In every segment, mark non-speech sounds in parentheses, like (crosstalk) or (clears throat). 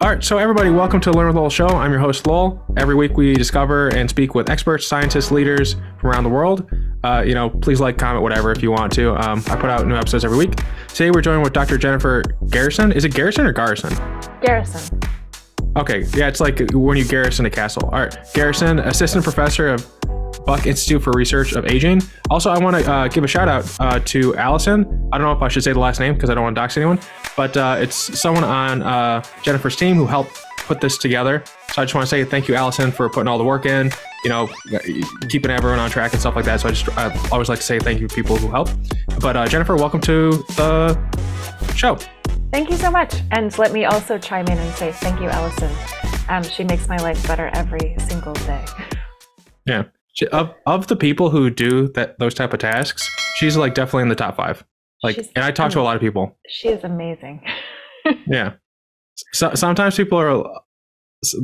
All right, so everybody, welcome to Learn with Lowell Show. I'm your host, Lowell. Every week we discover and speak with experts, scientists, leaders from around the world. Uh, you know, please like, comment, whatever if you want to. Um, I put out new episodes every week. Today we're joined with Dr. Jennifer Garrison. Is it Garrison or Garrison? Garrison. Okay, yeah, it's like when you garrison a castle. All right, Garrison, assistant professor of Buck Institute for Research of Aging. Also, I want to uh, give a shout out uh, to Allison. I don't know if I should say the last name because I don't want to dox anyone, but uh, it's someone on uh, Jennifer's team who helped put this together. So I just want to say thank you, Allison, for putting all the work in. You know, keeping everyone on track and stuff like that. So I just I always like to say thank you to people who help. But uh, Jennifer, welcome to the show. Thank you so much. And let me also chime in and say thank you, Allison. Um, she makes my life better every single day. Yeah of of the people who do that those type of tasks, she's like definitely in the top five. Like, she's and I talk to a lot of people. She is amazing. (laughs) yeah. So, sometimes people are.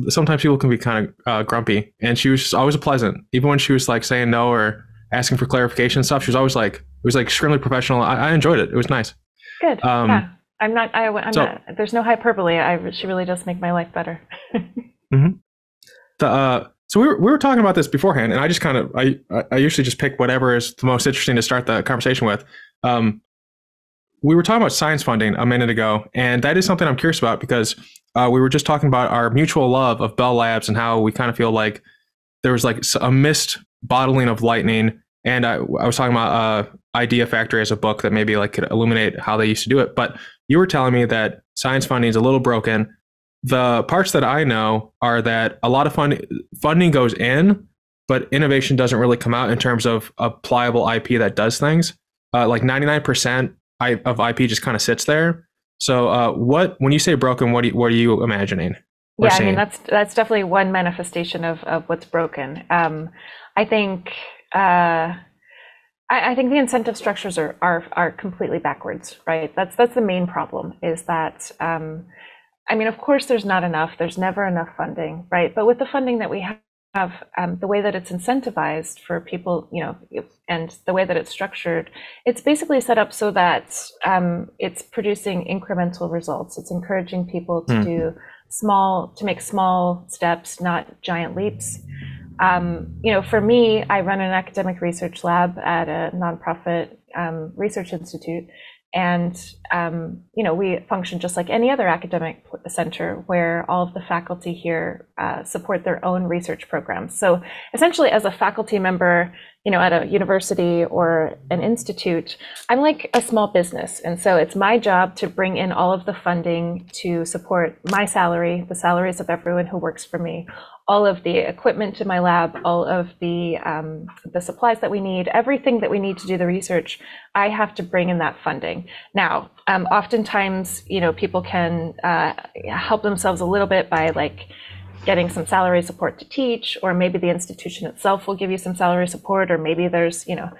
Sometimes people can be kind of uh, grumpy, and she was always pleasant. Even when she was like saying no or asking for clarification and stuff, she was always like it was like extremely professional. I, I enjoyed it. It was nice. Good. Um, yeah. I'm not. I, am so, not. There's no hyperbole. I. She really does make my life better. (laughs) mm-hmm. The uh, so we were, we were talking about this beforehand, and I just kind of I I usually just pick whatever is the most interesting to start the conversation with. Um, we were talking about science funding a minute ago, and that is something I'm curious about because uh, we were just talking about our mutual love of Bell Labs and how we kind of feel like there was like a missed bottling of lightning. And I, I was talking about uh, Idea Factory as a book that maybe like could illuminate how they used to do it. But you were telling me that science funding is a little broken the parts that I know are that a lot of fund, funding goes in, but innovation doesn't really come out in terms of a pliable IP that does things. Uh, like 99% of IP just kind of sits there. So, uh, what when you say broken, what, you, what are you imagining? Yeah, seeing? I mean that's that's definitely one manifestation of of what's broken. Um, I think uh, I, I, think the incentive structures are, are are completely backwards. Right. That's that's the main problem. Is that um, I mean, of course, there's not enough. There's never enough funding, right? But with the funding that we have, um, the way that it's incentivized for people, you know, and the way that it's structured, it's basically set up so that um, it's producing incremental results. It's encouraging people to mm. do small, to make small steps, not giant leaps. Um, you know, for me, I run an academic research lab at a nonprofit um, research institute, and, um, you know, we function just like any other academic center where all of the faculty here uh, support their own research programs. So essentially as a faculty member, you know, at a university or an institute, I'm like a small business. And so it's my job to bring in all of the funding to support my salary, the salaries of everyone who works for me, all of the equipment in my lab, all of the um, the supplies that we need, everything that we need to do the research, I have to bring in that funding. Now, um, oftentimes, you know, people can uh, help themselves a little bit by like getting some salary support to teach, or maybe the institution itself will give you some salary support, or maybe there's, you know,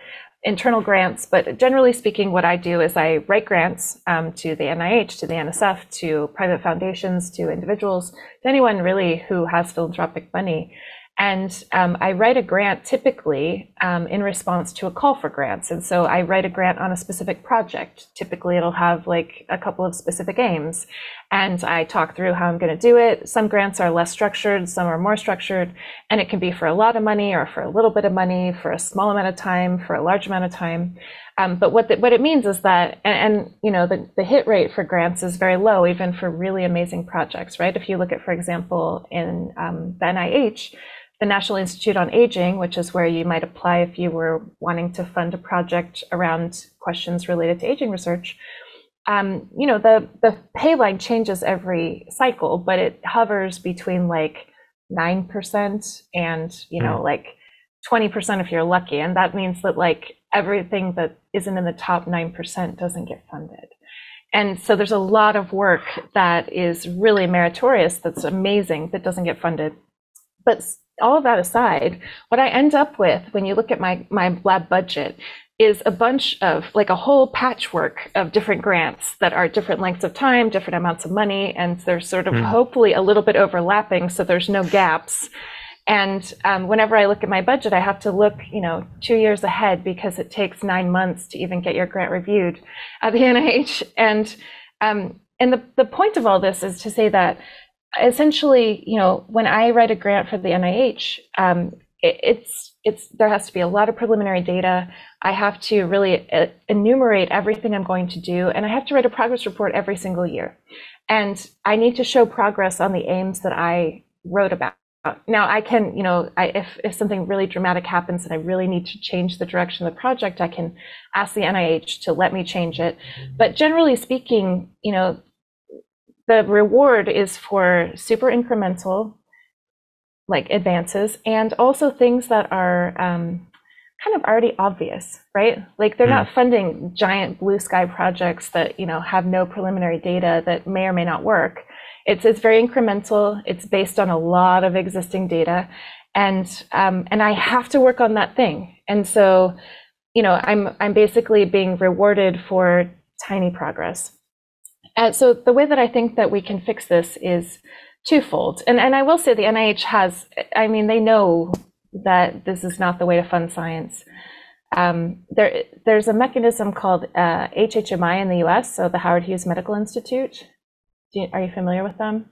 internal grants, but generally speaking, what I do is I write grants um, to the NIH, to the NSF, to private foundations, to individuals, to anyone really who has philanthropic money. And um, I write a grant typically um, in response to a call for grants. And so I write a grant on a specific project. Typically, it'll have like a couple of specific aims. And I talk through how I'm going to do it. Some grants are less structured, some are more structured. And it can be for a lot of money or for a little bit of money, for a small amount of time, for a large amount of time. Um, but what the, what it means is that, and, and, you know, the, the hit rate for grants is very low, even for really amazing projects, right? If you look at, for example, in um, the NIH, the National Institute on Aging, which is where you might apply if you were wanting to fund a project around questions related to aging research. Um, you know, the the pay line changes every cycle, but it hovers between like nine percent and you know mm. like twenty percent if you're lucky, and that means that like everything that isn't in the top nine percent doesn't get funded. And so there's a lot of work that is really meritorious, that's amazing, that doesn't get funded. But all of that aside, what I end up with when you look at my, my lab budget is a bunch of like a whole patchwork of different grants that are different lengths of time, different amounts of money, and they're sort of mm. hopefully a little bit overlapping so there's no gaps. And um, whenever I look at my budget, I have to look, you know, two years ahead because it takes nine months to even get your grant reviewed at the (laughs) NIH. And um, and the, the point of all this is to say that essentially, you know, when I write a grant for the NIH, um, it, it's it's there has to be a lot of preliminary data. I have to really uh, enumerate everything I'm going to do, and I have to write a progress report every single year. And I need to show progress on the aims that I wrote about. Now I can, you know, I, if if something really dramatic happens and I really need to change the direction of the project, I can ask the NIH to let me change it. But generally speaking, you know, the reward is for super incremental like advances and also things that are um, kind of already obvious right? Like they're mm. not funding giant blue sky projects that you know have no preliminary data that may or may not work. It's it's very incremental. It's based on a lot of existing data. And um, and i have to work on that thing. And so you know i'm i'm basically being rewarded for tiny progress. Uh, so the way that I think that we can fix this is twofold. And, and I will say the NIH has, I mean, they know that this is not the way to fund science. Um, there, there's a mechanism called uh, HHMI in the US, so the Howard Hughes Medical Institute. You, are you familiar with them?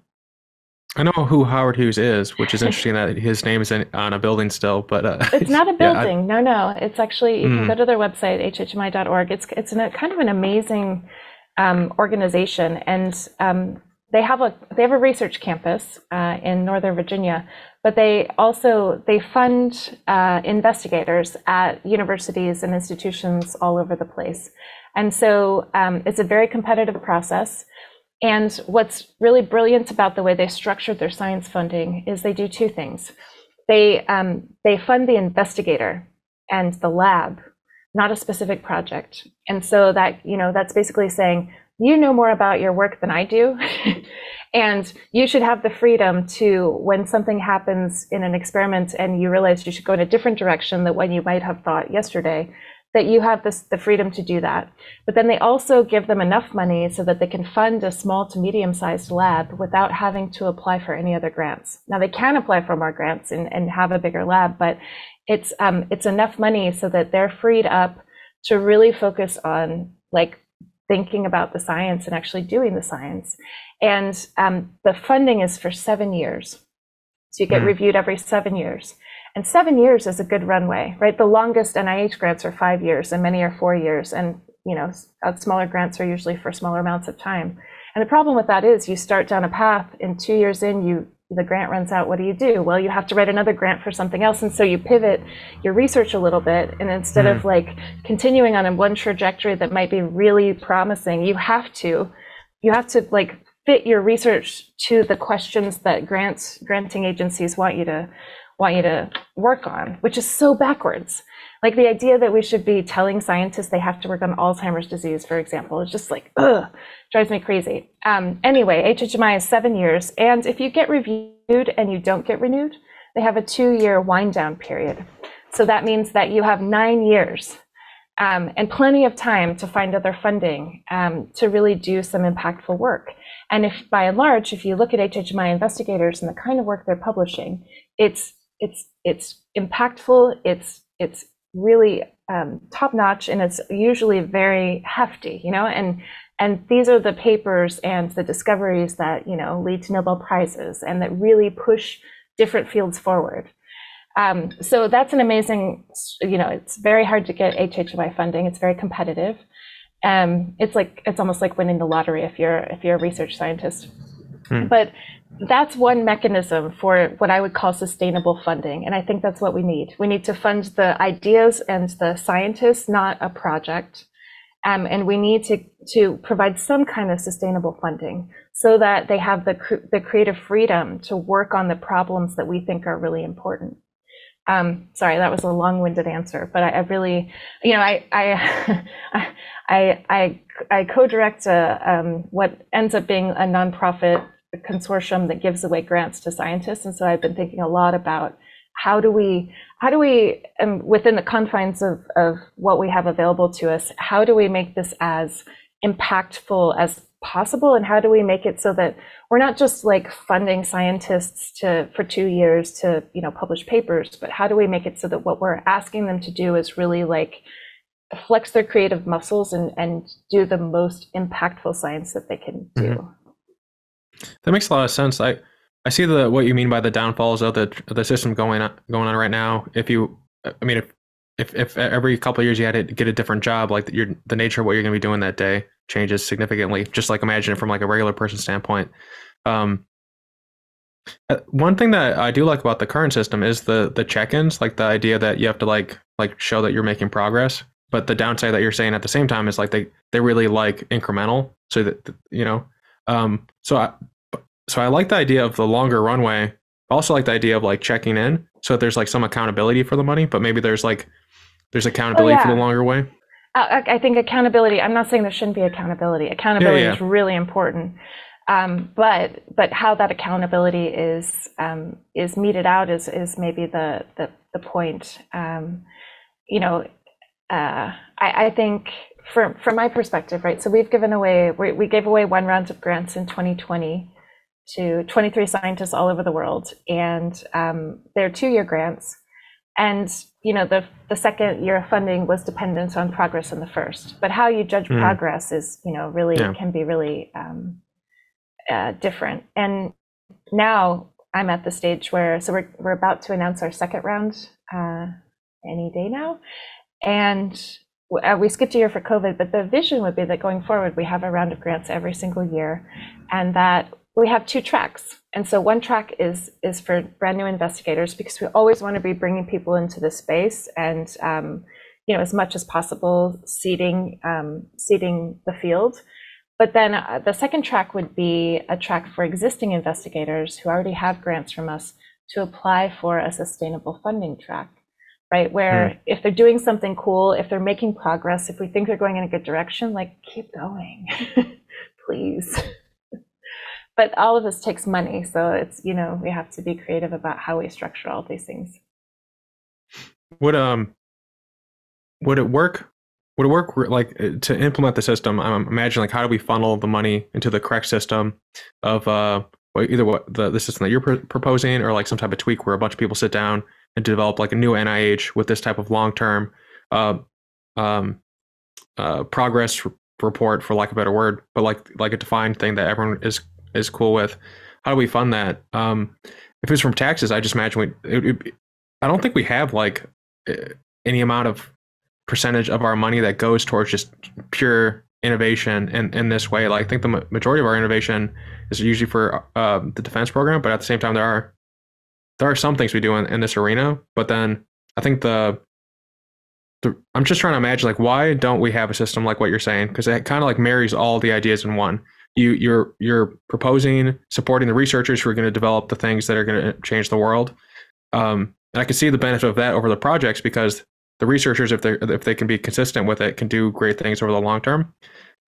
I know who Howard Hughes is, which is (laughs) interesting that his name is in, on a building still, but uh, it's not a building. (laughs) Yeah, I, no, no, it's actually you mm. can go to their website hhmi.org. It's it's an, kind of an amazing um, organization, and um, they have a they have a research campus uh, in Northern Virginia, but they also they fund uh, investigators at universities and institutions all over the place, and so um, it's a very competitive process. And what's really brilliant about the way they structured their science funding is they do two things. They um, they fund the investigator and the lab not a specific project. And so that, you know, that's basically saying, you know more about your work than I do. (laughs) and you should have the freedom to, when something happens in an experiment and you realize you should go in a different direction than what you might have thought yesterday, that you have this, the freedom to do that. But then they also give them enough money so that they can fund a small to medium sized lab without having to apply for any other grants. Now they can apply for more grants and, and have a bigger lab, but it's um, it's enough money so that they're freed up to really focus on like thinking about the science and actually doing the science. And um, the funding is for seven years. So you get mm. reviewed every seven years. And seven years is a good runway, right? The longest NIH grants are five years and many are four years. And, you know, smaller grants are usually for smaller amounts of time. And the problem with that is you start down a path and two years in, you the grant runs out, what do you do? Well, you have to write another grant for something else. And so you pivot your research a little bit. And instead mm. of like continuing on a one trajectory that might be really promising, you have to, you have to like fit your research to the questions that grants, granting agencies want you to, want you to work on, which is so backwards. Like the idea that we should be telling scientists they have to work on Alzheimer's disease, for example, is just like, ugh, drives me crazy. Um, anyway, HHMI is seven years. And if you get reviewed and you don't get renewed, they have a two year wind down period. So that means that you have nine years um, and plenty of time to find other funding um, to really do some impactful work. And if by and large, if you look at HHMI investigators and the kind of work they're publishing, it's it's it's impactful, it's it's really um, top notch and it's usually very hefty, you know, and and these are the papers and the discoveries that you know lead to Nobel prizes and that really push different fields forward. Um, so that's an amazing, you know, it's very hard to get HHMI funding. It's very competitive. Um, it's like it's almost like winning the lottery if you're if you're a research scientist. Hmm. But that's one mechanism for what I would call sustainable funding. And I think that's what we need. We need to fund the ideas and the scientists, not a project. Um, and we need to, to provide some kind of sustainable funding so that they have the, the creative freedom to work on the problems that we think are really important. Um, sorry, that was a long-winded answer, but I, I really, you know, I, I, (laughs) I, I, I co-direct a, um, what ends up being a nonprofit consortium that gives away grants to scientists. And so I've been thinking a lot about how do we, how do we, um, within the confines of, of what we have available to us, how do we make this as impactful as possible? And how do we make it so that we're not just like funding scientists to, for two years to, you know, publish papers, but how do we make it so that what we're asking them to do is really like flex their creative muscles and, and do the most impactful science that they can do? Mm-hmm. That makes a lot of sense. I I see the what you mean by the downfalls of the the system going on, going on right now. If you, I mean, if if if every couple of years you had to get a different job, like your the nature of what you're going to be doing that day changes significantly. Just like imagine it from like a regular person standpoint. Um, uh, one thing that I do like about the current system is the the check-ins, like the idea that you have to like like show that you're making progress. But the downside that you're saying at the same time is like they they really like incremental, so that you know. Um, so so I like the idea of the longer runway. I also like the idea of like checking in, so that there's like some accountability for the money, but maybe there's like there's accountability oh, yeah. for the longer way. I think accountability. I'm not saying there shouldn't be accountability. Accountability yeah, yeah. is really important. Um, but but how that accountability is um, is meted out is is maybe the the, the point. Um, you know, uh, I, I think from from my perspective, right? So we've given away we, we gave away one round of grants in 2020 to 23 scientists all over the world, and um, they're two year grants. And you know the the second year of funding was dependent on progress in the first. But how you judge mm. progress is you know really yeah. can be really um, uh, different. And now I'm at the stage where, so we're, we're about to announce our second round uh, any day now. And uh, we skipped a year for COVID, but the vision would be that going forward, we have a round of grants every single year and that we have two tracks. And so one track is is for brand new investigators because we always want to be bringing people into the space and um, you know as much as possible seeding um, seeding the field. But then uh, the second track would be a track for existing investigators who already have grants from us to apply for a sustainable funding track, right? Where mm. if they're doing something cool, if they're making progress, if we think they're going in a good direction, like keep going, (laughs) please. But all of this takes money. So it's, you know, we have to be creative about how we structure all these things. Would, um, would it work would it work like uh, to implement the system? I'm imagining like how do we funnel the money into the correct system of uh either what the, the system that you're pr- proposing or like some type of tweak where a bunch of people sit down and develop like a new NIH with this type of long term uh, um, uh, progress r- report for lack of a better word, but like like a defined thing that everyone is is cool with. How do we fund that? Um, if it's from taxes, I just imagine we. It, it, I don't think we have like any amount of percentage of our money that goes towards just pure innovation in, in this way. Like I think the majority of our innovation is usually for uh, the defense program, but at the same time, there are there are some things we do in, in this arena. But then I think the, the I'm just trying to imagine like why don't we have a system like what you're saying? Because it kind of like marries all the ideas in one. You you're you're proposing supporting the researchers who are going to develop the things that are going to change the world. Um, and I can see the benefit of that over the projects because the researchers, if they if they can be consistent with it, can do great things over the long term.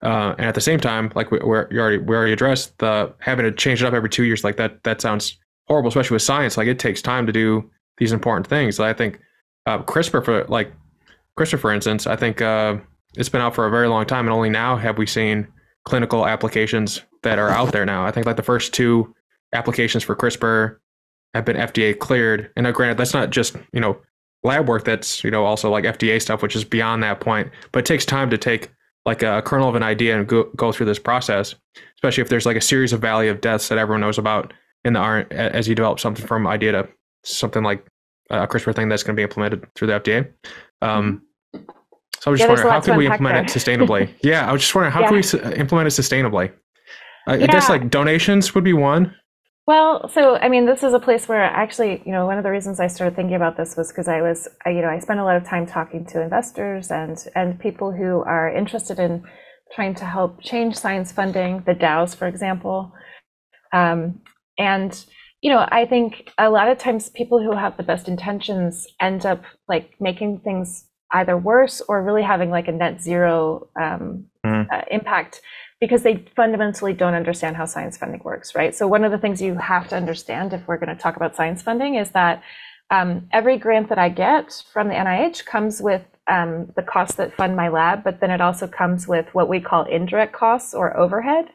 Uh, and at the same time, like we, we're, already we already addressed the having to change it up every two years, like that that sounds horrible, especially with science. Like it takes time to do these important things. I think uh, CRISPR for like CRISPR, for instance, I think uh, it's been out for a very long time, and only now have we seen clinical applications that are out there now. I think like the first two applications for CRISPR have been FDA cleared. And now, granted, that's not just you know lab work that's you know also like FDA stuff, which is beyond that point. But it takes time to take like a kernel of an idea and go, go through this process, especially if there's like a series of valley of deaths that everyone knows about in the as you develop something from idea to something like a CRISPR thing that's going to be implemented through the FDA. Um, so I was just yeah, wondering, how can we implement it sustainably? (laughs) yeah, I was just wondering, how yeah. can we implement it sustainably? I, yeah. I guess like donations would be one. Well, so I mean, this is a place where actually, you know, one of the reasons I started thinking about this was because I was, I, you know, I spent a lot of time talking to investors and and people who are interested in trying to help change science funding, the DAOs, for example. Um, and you know, I think a lot of times people who have the best intentions end up like making things either worse or really having like a net zero um, mm. uh, impact because they fundamentally don't understand how science funding works, right? So one of the things you have to understand if we're going to talk about science funding is that um, every grant that I get from the NIH comes with um, the costs that fund my lab, but then it also comes with what we call indirect costs or overhead.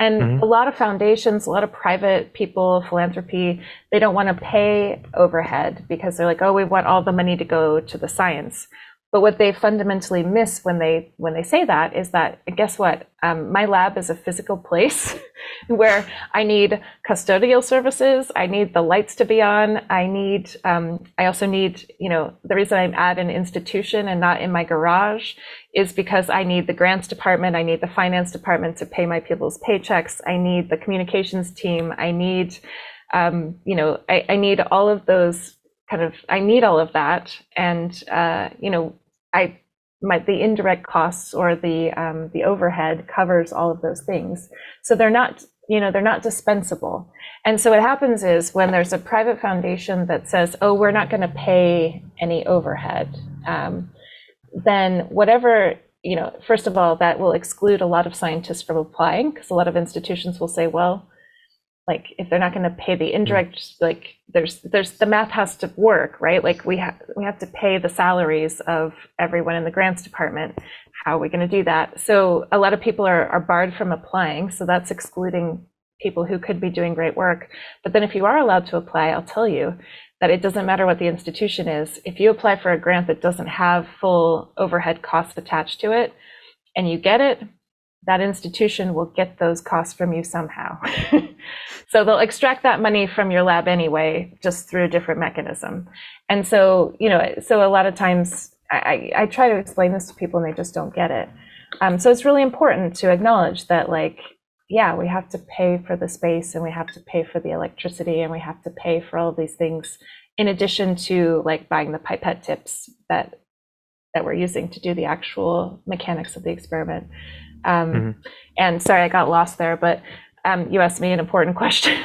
And mm-hmm. a lot of foundations, a lot of private people, philanthropy, they don't want to pay overhead because they're like, oh, we want all the money to go to the science. But what they fundamentally miss when they when they say that is that guess what? Um, my lab is a physical place (laughs) where I need custodial services. I need the lights to be on. I need. Um, I also need. You know, the reason I'm at an institution and not in my garage is because I need the grants department. I need the finance department to pay my people's paychecks. I need the communications team. I need. Um, you know, I, I need all of those kind of I need all of that, and uh, you know, I my the indirect costs or the um, the overhead covers all of those things. So they're not you know they're not dispensable. And so what happens is when there's a private foundation that says, oh, we're not going to pay any overhead, um, then whatever you know, first of all, that will exclude a lot of scientists from applying because a lot of institutions will say, well, like if they're not going to pay the mm. indirect like there's there's the math has to work right? Like we have we have to pay the salaries of everyone in the grants department. How are we going to do that? So a lot of people are, are barred from applying so that's excluding people who could be doing great work. But then if you are allowed to apply i'll tell you that it doesn't matter what the institution is. If you apply for a grant that doesn't have full overhead costs attached to it and you get it that institution will get those costs from you somehow. (laughs) so they'll extract that money from your lab anyway, just through a different mechanism. And so, you know, so a lot of times I, I try to explain this to people and they just don't get it. Um, so it's really important to acknowledge that, like, yeah, we have to pay for the space and we have to pay for the electricity and we have to pay for all of these things in addition to like buying the pipette tips that that we're using to do the actual mechanics of the experiment. Um, mm-hmm. And sorry, I got lost there, but um, you asked me an important (laughs) question,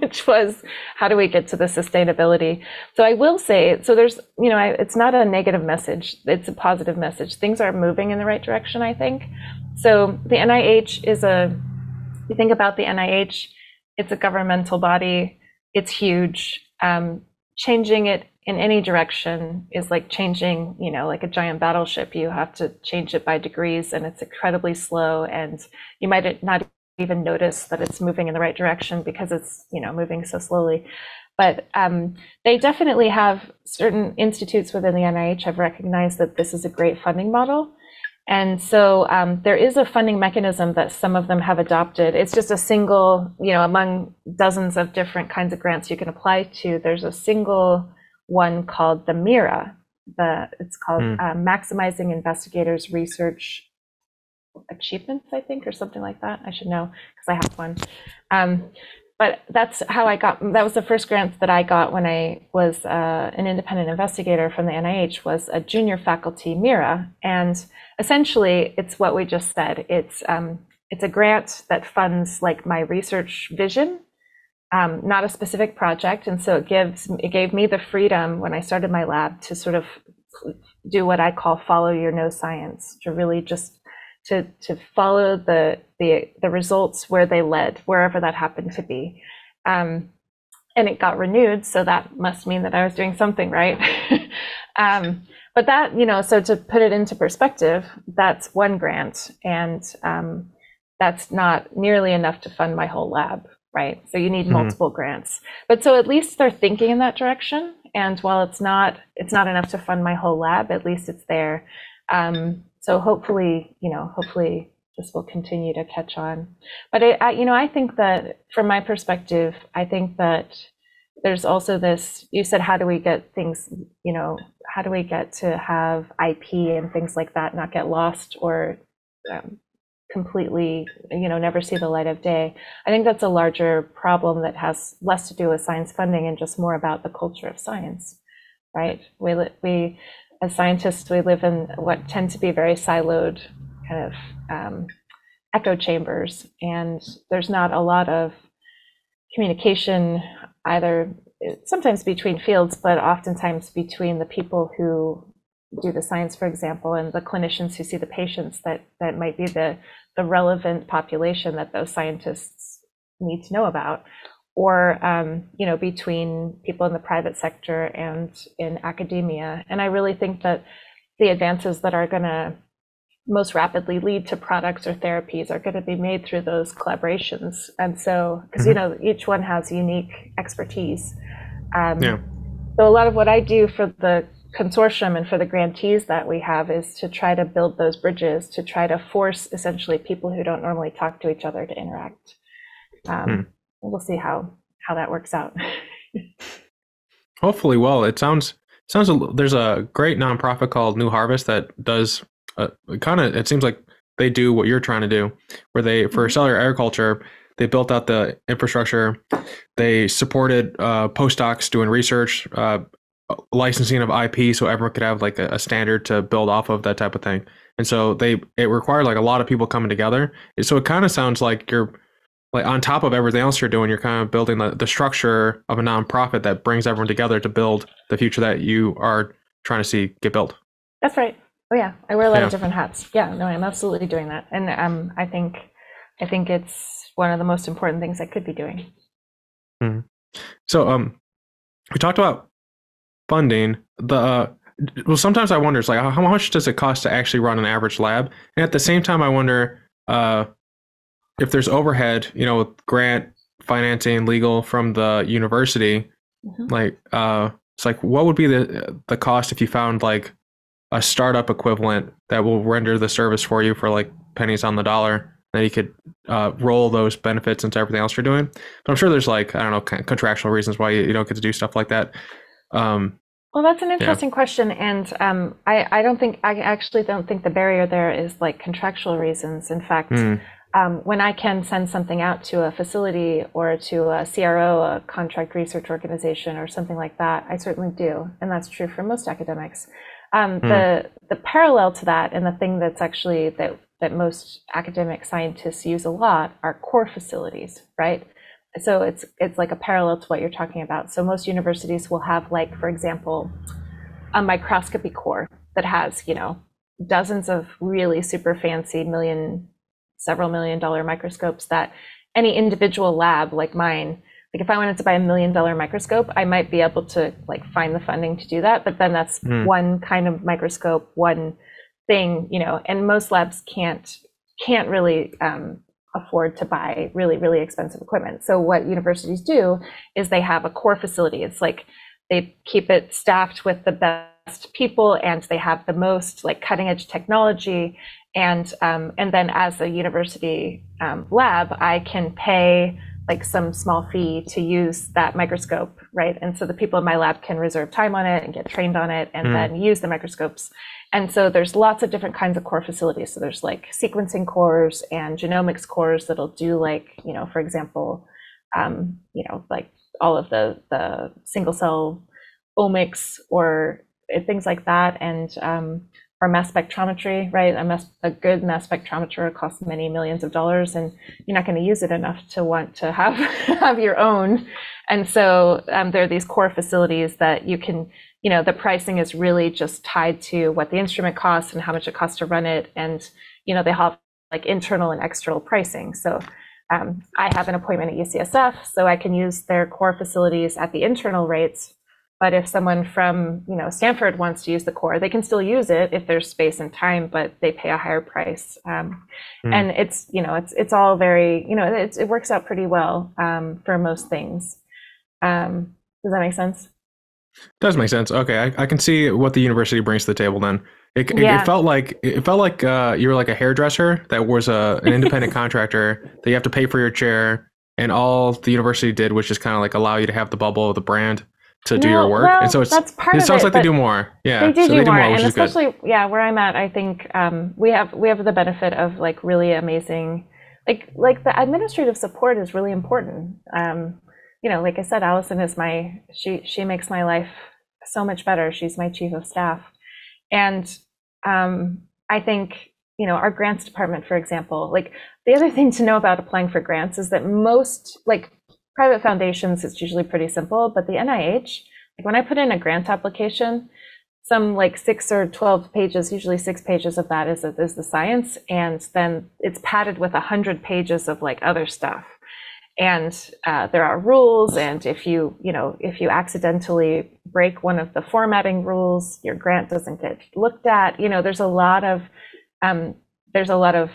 which was how do we get to the sustainability? So I will say, so there's, you know, I, it's not a negative message, it's a positive message. Things are moving in the right direction, I think. So the NIH is a, you think about the NIH, it's a governmental body, it's huge. Um, changing it in any direction is like changing, you know, like a giant battleship. You have to change it by degrees and it's incredibly slow and you might not even notice that it's moving in the right direction because it's, you know, moving so slowly. But um, they definitely have certain institutes within the NIH have recognized that this is a great funding model. And so um, there is a funding mechanism that some of them have adopted. It's just a single, you know, among dozens of different kinds of grants you can apply to, there's a single one called the MIRA. The it's called mm. uh, Maximizing Investigators Research Achievements, I think, or something like that. I should know because I have one. Um, but that's how I got. That was the first grant that I got when I was uh, an independent investigator from the NIH. Was a junior faculty MIRA, and essentially, it's what we just said. It's um, it's a grant that funds like my research vision um, not a specific project, and so it gives it gave me the freedom when I started my lab to sort of do what I call follow your no science, to really just to to follow the the the results where they led, wherever that happened to be. Um, and it got renewed, so that must mean that I was doing something right. (laughs) um, but that, you know, so to put it into perspective, that's one grant, and um, that's not nearly enough to fund my whole lab right? So you need mm-hmm. multiple grants. But so at least they're thinking in that direction. And while it's not it's not enough to fund my whole lab, at least it's there. Um, so hopefully, you know, hopefully this will continue to catch on. But I, I, you know, I think that from my perspective, I think that there's also this. You said, how do we get things? You know, how do we get to have IP and things like that not get lost or um, completely, you know, never see the light of day. I think that's a larger problem that has less to do with science funding and just more about the culture of science, right? We, we as scientists, we live in what tend to be very siloed kind of um, echo chambers, and there's not a lot of communication either sometimes between fields, but oftentimes between the people who do the science, for example, and the clinicians who see the patients that that might be the the relevant population that those scientists need to know about or um, you know between people in the private sector and in academia and i really think that the advances that are going to most rapidly lead to products or therapies are going to be made through those collaborations and so because mm-hmm. you know each one has unique expertise um, yeah. so a lot of what i do for the consortium and for the grantees that we have is to try to build those bridges to try to force essentially people who don't normally talk to each other to interact. Um, hmm. We'll see how how that works out. (laughs) Hopefully, well, it sounds sounds a, there's a great nonprofit called New Harvest that does uh, kind of it seems like they do what you're trying to do, where they for mm-hmm. cellular agriculture they built out the infrastructure, they supported uh, postdocs doing research, uh, licensing of IP, so everyone could have like a, a, standard to build off of that type of thing. And so they it required like a lot of people coming together. So it kind of sounds like you're like on top of everything else you're doing, you're kind of building the, the structure of a nonprofit that brings everyone together to build the future that you are trying to see get built. That's right. Oh yeah, I wear a lot yeah. of different hats. Yeah, no, I'm absolutely doing that, and um, I think, I think it's one of the most important things I could be doing. Mm-hmm. So, um, we talked about funding. The uh, well, sometimes I wonder, it's like, how much does it cost to actually run an average lab? And at the same time, I wonder, uh, if there's overhead, you know, grant financing, legal from the university, mm-hmm. like, uh, it's like, what would be the the cost if you found like a startup equivalent that will render the service for you for like pennies on the dollar. Then you could uh, roll those benefits into everything else you're doing. But I'm sure there's like I don't know contractual reasons why you, you don't get to do stuff like that. Um, well, that's an interesting yeah. question, and um, I, I don't think I actually don't think the barrier there is like contractual reasons. In fact, mm. um, when I can send something out to a facility or to a CRO, a contract research organization, or something like that, I certainly do, and that's true for most academics. Um, mm. The the parallel to that, and the thing that's actually that that most academic scientists use a lot are core facilities, right? So it's it's like a parallel to what you're talking about. So most universities will have, like, for example, a microscopy core that has, you know, dozens of really super fancy million, several million dollar microscopes that any individual lab like mine like if I wanted to buy a million dollar microscope, I might be able to like find the funding to do that. But then that's mm. one kind of microscope, one thing, you know, and most labs can't can't really um, afford to buy really really expensive equipment. So what universities do is they have a core facility. It's like they keep it staffed with the best people and they have the most like cutting edge technology and um, and then as a university um, lab i can pay like some small fee to use that microscope, right? And so the people in my lab can reserve time on it and get trained on it and mm. then use the microscopes. And so there's lots of different kinds of core facilities. So there's like sequencing cores and genomics cores that'll do like, you know, for example, um, you know, like all of the the single cell omics or things like that. And um, mass spectrometry, right? A, mass, a good mass spectrometer costs many millions of dollars, and you're not going to use it enough to want to have (laughs) have your own. And so um, there are these core facilities that you can, you know, the pricing is really just tied to what the instrument costs and how much it costs to run it, and you know they have like internal and external pricing. So um, I have an appointment at UCSF, so I can use their core facilities at the internal rates but if someone from you know Stanford wants to use the core, they can still use it if there's space and time, but they pay a higher price. Um, mm. And it's you know it's it's all very you know it works out pretty well um, for most things. Um, does that make sense? Does make sense. Okay, I, I, can see what the university brings to the table. Then it, yeah. it felt like it felt like uh, you were like a hairdresser that was a, an independent (laughs) contractor that you have to pay for your chair, and all the university did was just kind of like allow you to have the bubble of the brand to do your work. Well, and so it's that's part it sounds it, like they do more. Yeah, they do so do they more, do more and especially yeah, where I'm at, I think um, we have we have the benefit of like really amazing, like like the administrative support is really important. Um, you know, like I said, Allison is my she she makes my life so much better. She's my chief of staff, and um, I think you know our grants department, for example, like the other thing to know about applying for grants is that most like private foundations, it's usually pretty simple, but the NIH, like when I put in a grant application, some like six or 12 pages, usually six pages of that is, is the science. And then it's padded with a hundred pages of like other stuff. And uh, there are rules. And if you, you know, if you accidentally break one of the formatting rules, your grant doesn't get looked at. You know, there's a lot of, um, there's a lot of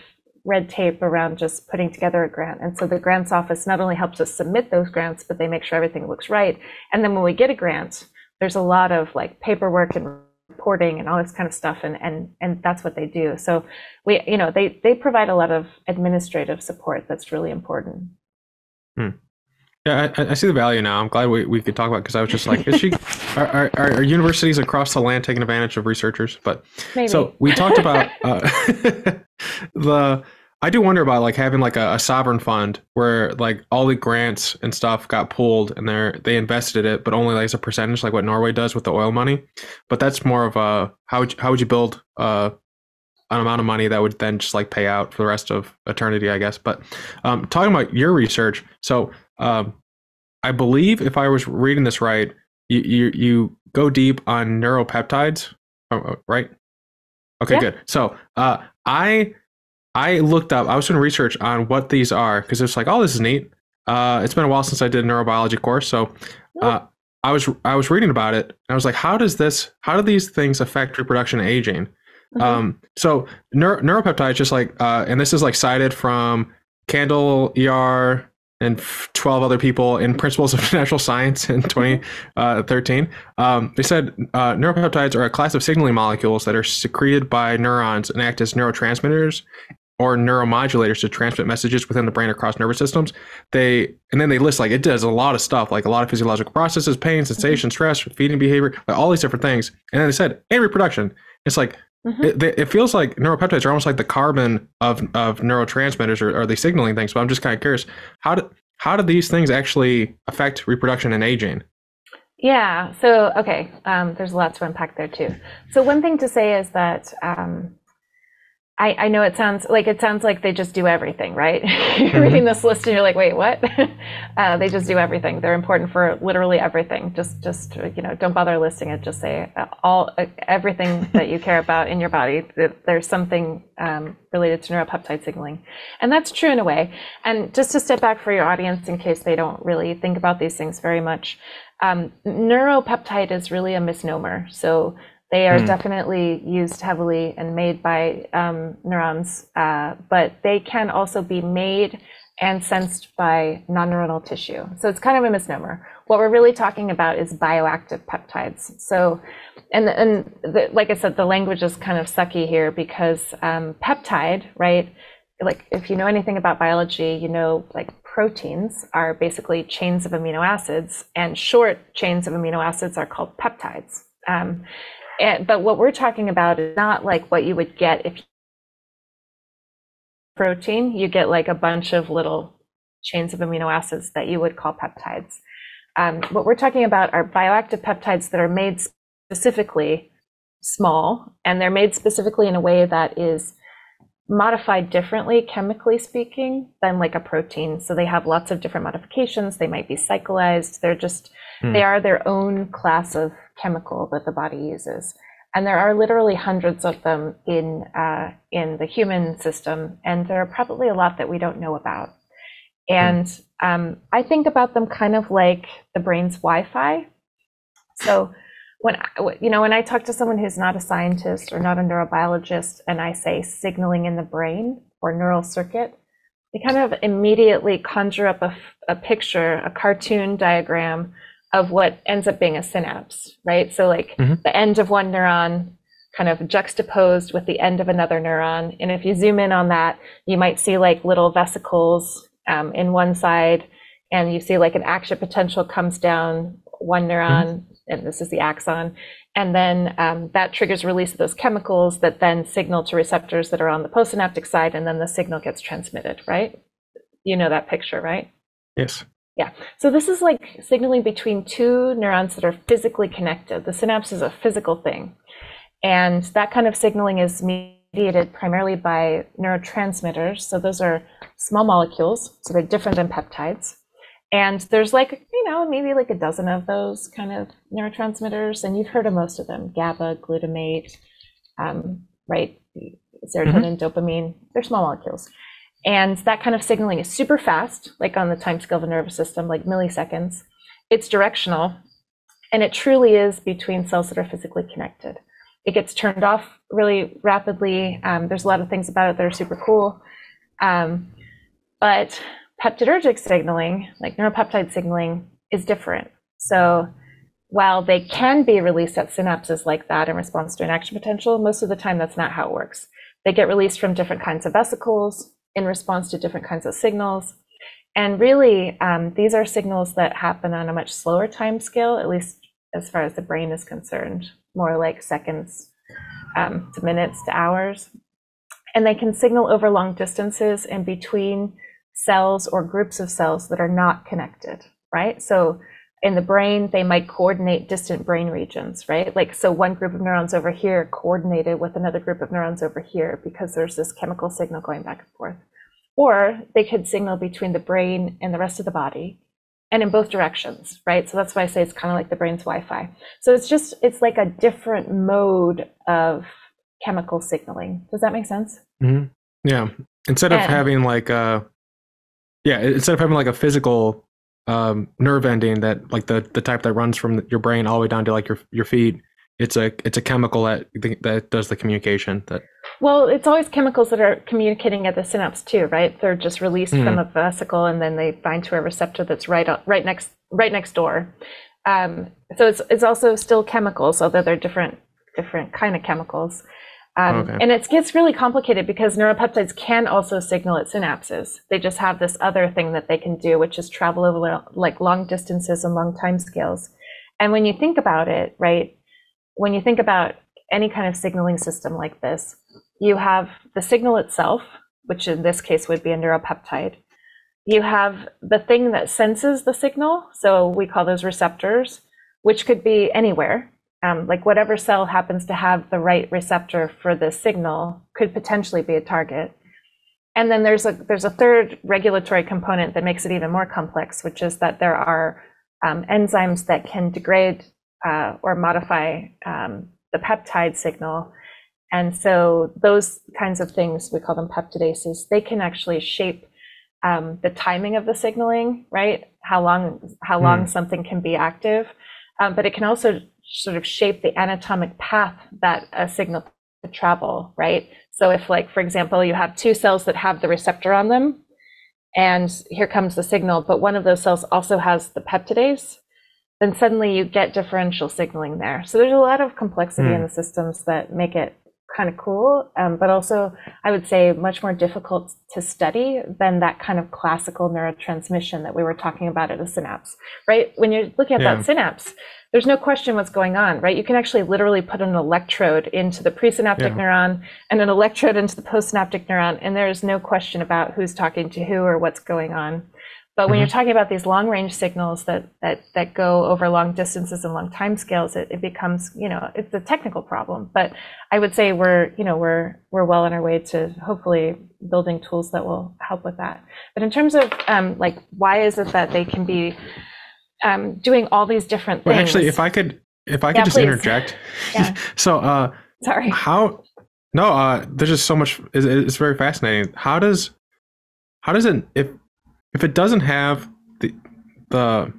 red tape around just putting together a grant. And so the grants office not only helps us submit those grants, but they make sure everything looks right. And then when we get a grant, there's a lot of like paperwork and reporting and all this kind of stuff and and and that's what they do so we you know they they provide a lot of administrative support that's really important hmm. yeah I, I, see the value now i'm glad we, we could talk about because i was just like is she (laughs) are, are, are, universities across the land taking advantage of researchers but Maybe. so we talked about (laughs) uh, (laughs) the I do wonder about like having like a, a, sovereign fund where like all the grants and stuff got pulled and they they invested it, but only like as a percentage, like what Norway does with the oil money. But that's more of a how would you, how would you build uh, an amount of money that would then just like pay out for the rest of eternity, I guess. But um, talking about your research, so um, I believe if I was reading this right, you you, you go deep on neuropeptides, uh, right? Okay, yeah. good. So uh, I I looked up, I was doing research on what these are because it's like, oh, this is neat. Uh, it's been a while since I did a neurobiology course, so uh, I was I was reading about it. And I was like, how does this? How do these things affect reproduction and aging? Mm-hmm. Um, so neuro, neuropeptides, just like, uh, and this is like cited from Kandel ER and 12 other people in Principles of (laughs) Neural Science in 2013. Uh, um, they said uh, neuropeptides are a class of signaling molecules that are secreted by neurons and act as neurotransmitters or neuromodulators to transmit messages within the brain across nervous systems. They and then they list like it does a lot of stuff, like a lot of physiological processes, pain, sensation, stress, feeding behavior, like all these different things. And then they said and reproduction. It's like mm-hmm. it, it, feels like neuropeptides are almost like the carbon of of neurotransmitters or, or the signaling things. But I'm just kind of curious how do how do these things actually affect reproduction and aging? Yeah. So okay, um, there's lots to unpack there too. So one thing to say is that um, I, I know it sounds like it sounds like they just do everything, right? (laughs) you're mm-hmm. reading this list and you're like, wait, what? (laughs) uh, they just do everything. They're important for literally everything. Just, just you know, don't bother listing it. Just say uh, all uh, everything (laughs) that you care about in your body. There's something um, related to neuropeptide signaling, and that's true in a way. And just to step back for your audience, in case they don't really think about these things very much, um, neuropeptide is really a misnomer. So they are mm. definitely used heavily and made by um, neurons, uh, but they can also be made and sensed by non-neuronal tissue. So it's kind of a misnomer. What we're really talking about is bioactive peptides. So, and and the, like I said, the language is kind of sucky here because um, peptide, right? Like if you know anything about biology, you know like proteins are basically chains of amino acids, and short chains of amino acids are called peptides. Um, and, but what we're talking about is not like what you would get if protein, you get like a bunch of little chains of amino acids that you would call peptides. Um, what we're talking about are bioactive peptides that are made specifically small, and they're made specifically in a way that is modified differently, chemically speaking, than like a protein. So they have lots of different modifications. They might be cyclized. They're just, mm. they are their own class of chemical that the body uses. And there are literally hundreds of them in, uh, in the human system, and there are probably a lot that we don't know about. And um, I think about them kind of like the brain's Wi-Fi. So when you know when I talk to someone who's not a scientist or not a neurobiologist, and I say signaling in the brain or neural circuit, they kind of immediately conjure up a, a picture, a cartoon diagram of what ends up being a synapse, right? So like mm-hmm. the end of one neuron kind of juxtaposed with the end of another neuron. And if you zoom in on that, you might see like little vesicles um, in one side, and you see like an action potential comes down one neuron, mm-hmm. and this is the axon. And then um, that triggers release of those chemicals that then signal to receptors that are on the postsynaptic side, and then the signal gets transmitted, right? You know that picture, right? Yes. Yeah. So this is like signaling between two neurons that are physically connected. The synapse is a physical thing. And that kind of signaling is mediated primarily by neurotransmitters. So those are small molecules. So they're different than peptides. And there's like, you know, maybe like a dozen of those kind of neurotransmitters. And you've heard of most of them GABA, glutamate, um, right? Serotonin, mm-hmm. dopamine. They're small molecules. And that kind of signaling is super fast, like on the time scale of the nervous system, like milliseconds. It's directional, and it truly is between cells that are physically connected. It gets turned off really rapidly. Um, there's a lot of things about it that are super cool. Um, but peptidergic signaling, like neuropeptide signaling, is different. So while they can be released at synapses like that in response to an action potential, most of the time that's not how it works. They get released from different kinds of vesicles in response to different kinds of signals. And really, um, these are signals that happen on a much slower time scale, at least as far as the brain is concerned, more like seconds um, to minutes to hours. And they can signal over long distances and between cells or groups of cells that are not connected, right? So in the brain, they might coordinate distant brain regions, right? Like, so one group of neurons over here coordinated with another group of neurons over here because there's this chemical signal going back and forth. Or they could signal between the brain and the rest of the body and in both directions, right? So that's why I say it's kind of like the brain's Wi Fi. So it's just, it's like a different mode of chemical signaling. Does that make sense? Mm-hmm. Yeah. Instead of and, having like a, yeah, instead of having like a physical um, nerve ending that like the the type that runs from your brain all the way down to like your your feet it's a it's a chemical that that does the communication that well it's always chemicals that are communicating at the synapse too right? They're just released mm. from a vesicle and then they bind to a receptor that's right right next right next door. Um, so it's it's also still chemicals although they're different different kind of chemicals um, okay. And it gets really complicated because neuropeptides can also signal at synapses. They just have this other thing that they can do, which is travel over like long distances and long time scales. And when you think about it, right, when you think about any kind of signaling system like this, you have the signal itself, which in this case would be a neuropeptide. You have the thing that senses the signal, so we call those receptors, which could be anywhere um, like whatever cell happens to have the right receptor for the signal could potentially be a target. And then there's a there's a third regulatory component that makes it even more complex, which is that there are um, enzymes that can degrade uh, or modify um, the peptide signal. And so those kinds of things, we call them peptidases, they can actually shape um, the timing of the signaling, right? How long how long mm. something can be active, um, but it can also sort of shape the anatomic path that a signal could travel, right? So if like, for example, you have two cells that have the receptor on them, and here comes the signal, but one of those cells also has the peptidase, then suddenly you get differential signaling there. So there's a lot of complexity mm. in hmm. the systems that make it kind of cool, um, but also I would say much more difficult to study than that kind of classical neurotransmission that we were talking about at a synapse, right? When you're looking at yeah. that synapse, there's no question what's going on, right? You can actually literally put an electrode into the presynaptic yeah. neuron and an electrode into the postsynaptic neuron, and there is no question about who's talking to who or what's going on. But when mm-hmm. you're talking about these long range signals that, that, that go over long distances and long time scales, it, it becomes, you know, it's a technical problem. But I would say we're, you know, we're, we're well on our way to hopefully building tools that will help with that. But in terms of um, like, why is it that they can be um, doing all these different things. Well, actually, if I could, if I could yeah, just please. interject. (laughs) yeah. (laughs) so, uh, sorry. How? No, uh, there's just so much. It's, it's very fascinating. How does, how does it if if it doesn't have the the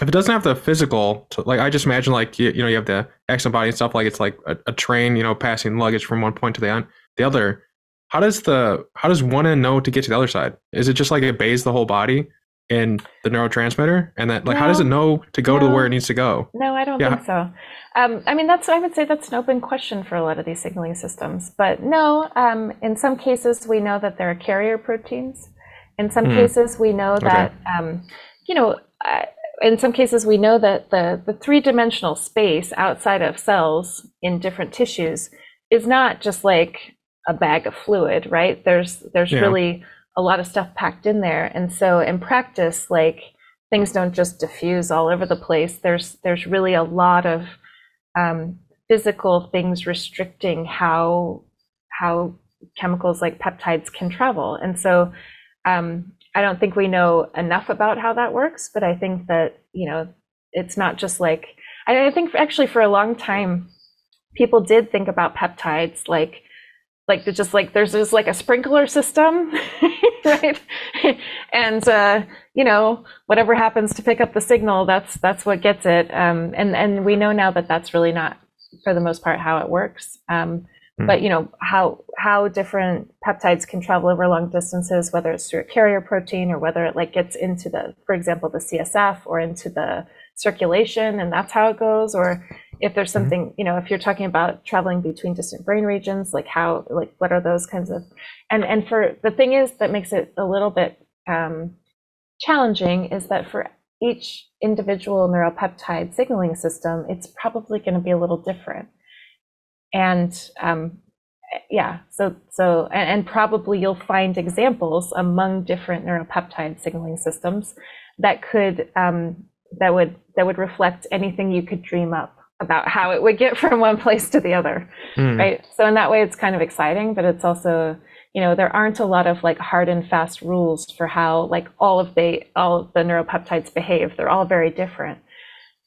if it doesn't have the physical to, like i just imagine like you, you know you have the axon body and stuff like it's like a, a, train you know passing luggage from one point to the, on, the other how does the how does one end know to get to the other side is it just like it bathes the whole body in the neurotransmitter and that like no, how does it know to go no, to where it needs to go no i don't yeah. think so um, i mean that's i would say that's an open question for a lot of these signaling systems but no um, in some cases we know that there are carrier proteins in some mm. cases we know that okay. um, you know uh, in some cases we know that the, the three-dimensional space outside of cells in different tissues is not just like a bag of fluid right there's there's yeah. really a lot of stuff packed in there. And so in practice, like things don't just diffuse all over the place. There's there's really a lot of um, physical things restricting how how chemicals like peptides can travel. And so um, I don't think we know enough about how that works, but I think that you know it's not just like I, I think actually for a long time people did think about peptides like like just like there's just like a sprinkler system (laughs) right and uh, you know whatever happens to pick up the signal that's that's what gets it um, and and we know now that that's really not for the most part how it works um, Mm. But you know how how different peptides can travel over long distances, whether it's through a carrier protein or whether it like gets into the, for example, the CSF or into the circulation, and that's how it goes. Or if there's mm-hmm. something, mm-hmm. you know, if you're talking about traveling between distant brain regions, like how, like what are those kinds of, and and for the thing is that makes it a little bit um, challenging is that for each individual neuropeptide signaling system, it's probably going to be a little different and um, yeah so so and, and, probably you'll find examples among different neuropeptide signaling systems that could um, that would that would reflect anything you could dream up about how it would get (laughs) from one place to the other mm. right so in that way it's kind of exciting but it's also you know there aren't a lot of like hard and fast rules for how like all of the all of the neuropeptides behave they're all very different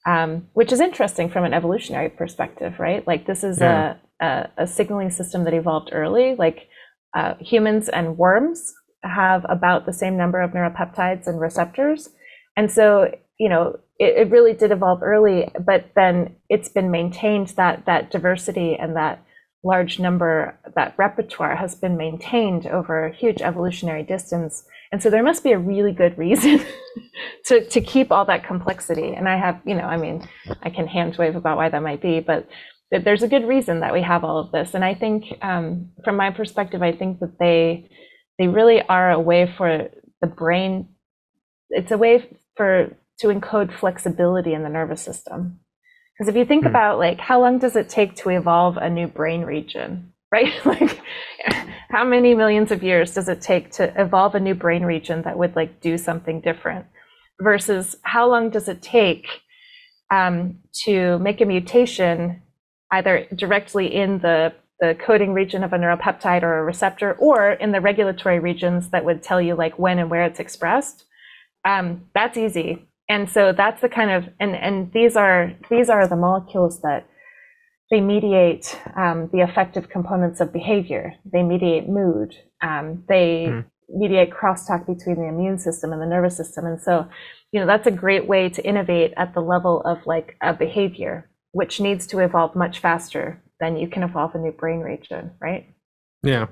um, which is interesting from an evolutionary perspective, right? Like this is yeah. a, a, a, signaling system that evolved early. Like uh, humans and worms have about the same number of neuropeptides and receptors, and so you know it, it really did evolve early. But then it's been maintained that that diversity and that large number, that repertoire has been maintained over a huge evolutionary distance and so there must be a really good reason (laughs) to, to keep all that complexity. And I have, you know, I mean, I can hand wave about why that might be, but there's a good reason that we have all of this. And I think, um, from my perspective, I think that they they really are a way for the brain. It's a way for to encode flexibility in the nervous system. Because if you think hmm. about like how long does it take to evolve a new brain region, (laughs) right? like how many millions of years does it take to evolve a new brain region that would like do something different versus how long does it take um, to make a mutation either directly in the the coding region of a neuropeptide or a receptor or in the regulatory regions that would tell you like when and where it's expressed um, that's easy and so that's the kind of and and these are these are the molecules that they mediate um, the affective components of behavior. They mediate mood. Um, they mm. mediate crosstalk between the immune system and the nervous system. And so, you know, that's a great way to innovate at the level of like a behavior, which needs to evolve much faster than you can evolve a new brain region, right? Yeah.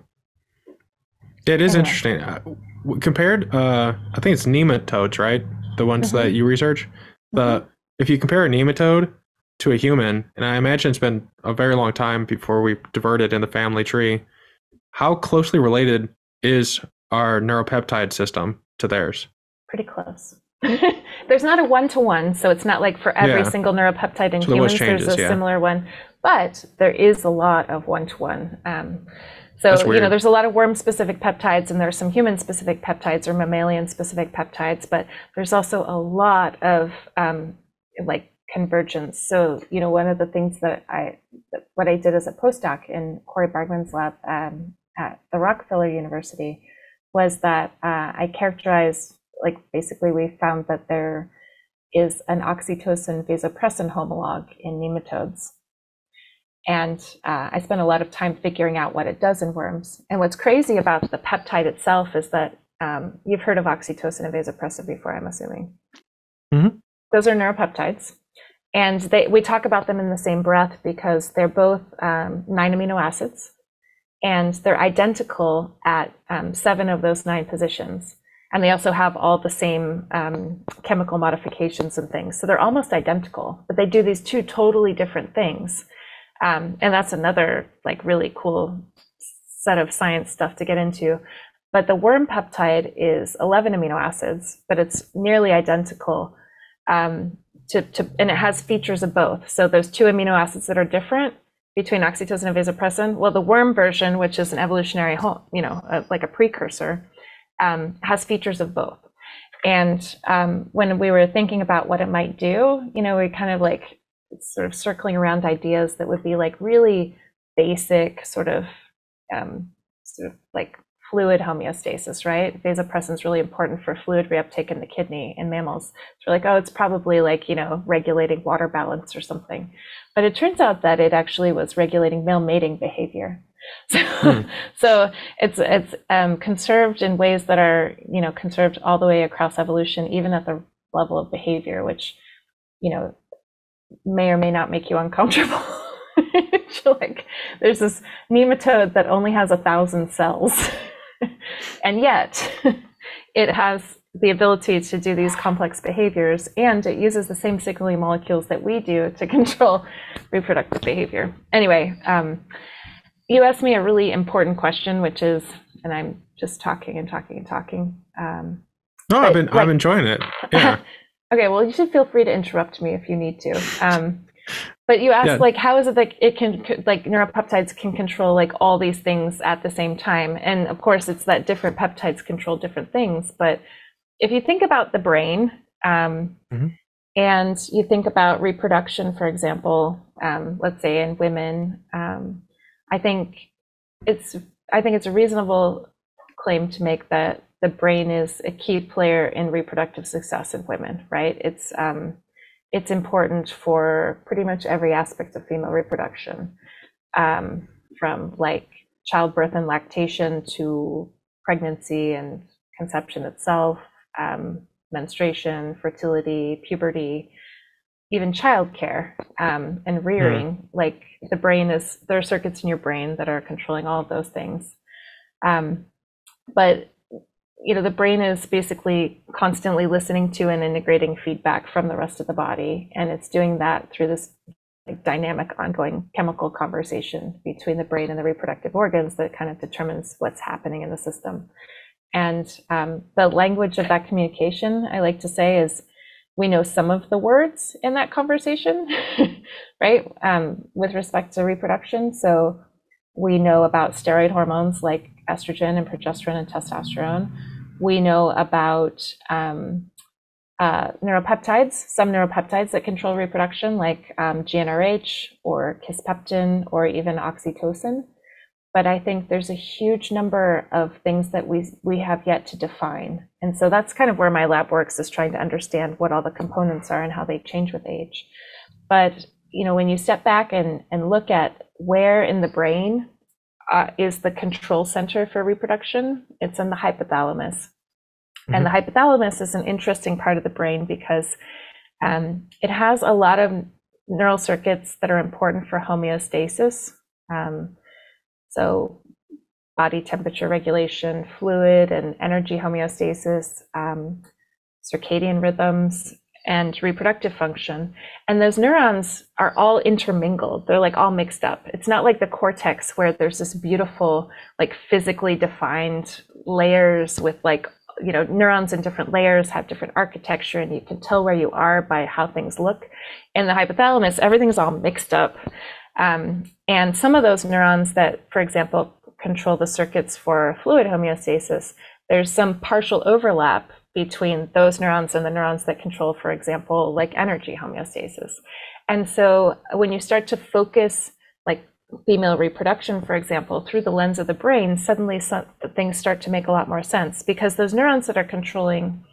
It is anyway. interesting. Uh, compared, uh, I think it's nematodes, right? The ones mm-hmm. that you research. The mm-hmm. if you compare a nematode to a human, and I imagine it's been a very long time before we diverted in the family tree. How closely related is our neuropeptide system to theirs? Pretty close. (laughs) there's not a one to one, so it's not like for every yeah. single neuropeptide in so humans changes, there's a yeah. similar one, but there is a lot of one to one. So you know, there's a lot of worm-specific peptides, and there's some human-specific peptides or mammalian-specific peptides, but there's also a lot of um, like convergence. So, you know, one of the things that I, what I did as a postdoc in Cori Bargmann's lab um, at the Rockefeller University was that uh, I characterized, like, basically, we found that there is an oxytocin vasopressin homolog in nematodes. And uh, I spent a lot of time figuring out what it does in worms. And what's crazy about the peptide itself is that um, you've heard of oxytocin and vasopressin before, I'm assuming. Mm-hmm. Those are neuropeptides. And they, we talk about them in the same breath because they're both um, nine amino acids and they're identical at um, seven of those nine positions. And they also have all the same um, chemical modifications and things. So they're almost identical, but they do these two totally different things. Um, and that's another like really cool set of science stuff to get into. But the worm peptide is 11 amino acids, but it's nearly identical um, to, to, and it has features of both. So those two amino acids that are different between oxytocin and vasopressin. Well, the worm version, which is an evolutionary, you know, a, like a precursor, um, has features of both. And um, when we were thinking about what it might do, you know, we kind of like sort of circling around ideas that would be like really basic, sort of, um, sort of like fluid homeostasis, right? Vasopressin is really important for fluid reuptake in the kidney in mammals. So we're like, oh, it's probably like, you know, regulating water balance or something. But it turns out that it actually was regulating male mating behavior. (laughs) So, hmm. so it's it's um, conserved in ways that are you know conserved all the way across evolution, even at the level of behavior, which you know may or may not make you uncomfortable. (laughs) like there's this nematode that only has a thousand cells, (laughs) and yet (laughs) it has the ability to do these complex behaviors, and it uses the same signaling molecules that we do to control reproductive behavior. Anyway, um, you asked me a really important question, which is, and I'm just talking and talking and talking. Um, no, I've been like, I'm enjoying it. Yeah. Okay, well, you should feel free to interrupt me if you need to. Um, but you asked, yeah. like, how is it that it can, like, neuropeptides can control like all these things at the same time? And of course, it's that different peptides control different things. But if you think about the brain, um, mm-hmm. and you think about reproduction, for example, um, let's say in women, um, I think it's I think it's a reasonable claim to make that the brain is a key player in reproductive success in women, right? It's um, it's important for pretty much every aspect of female reproduction, um, from like childbirth and lactation to pregnancy and conception itself, um, menstruation, fertility, puberty, even childcare um, and rearing. Mm. Like the brain is, there are circuits in your brain that are controlling all of those things. Um, but you know, the brain is basically constantly listening to and integrating feedback from the rest of the body, and it's doing that through this like, dynamic, ongoing chemical conversation between the brain and the reproductive organs that kind of determines what's happening in the system. And um, the language of that communication, I like to say, is we know some of the words in that conversation, (laughs) right? Um, with respect to reproduction. So we know about steroid hormones like estrogen and progesterone and testosterone. We know about um, uh, neuropeptides, some neuropeptides that control reproduction, like um, GnRH or kisspeptin or even oxytocin. But I think there's a huge number of things that we we have yet to define, and so that's kind of where my lab works is trying to understand what all the components are and how they change with age. But you know, when you step back and and look at where in the brain uh, is the control center for reproduction. It's in the hypothalamus. Mm-hmm. And the mm-hmm. hypothalamus is an interesting part of the brain because um, it has a lot of neural circuits that are important for homeostasis. Um, so, body temperature regulation, fluid and energy homeostasis, um, circadian rhythms, and reproductive function. And those neurons are all intermingled. They're like all mixed up. It's not like the cortex where there's this beautiful, like physically defined layers with like, you know, neurons in different layers have different architecture and you can tell where you are by how things look. In the hypothalamus, everything's all mixed up. Um, and some of those neurons that, for example, control the circuits for fluid homeostasis, there's some partial overlap between those neurons and the neurons that control, for example, like energy homeostasis. And so when you start to focus like female reproduction, for example, through the lens of the brain, suddenly some, things start to make a lot more sense because those neurons that are controlling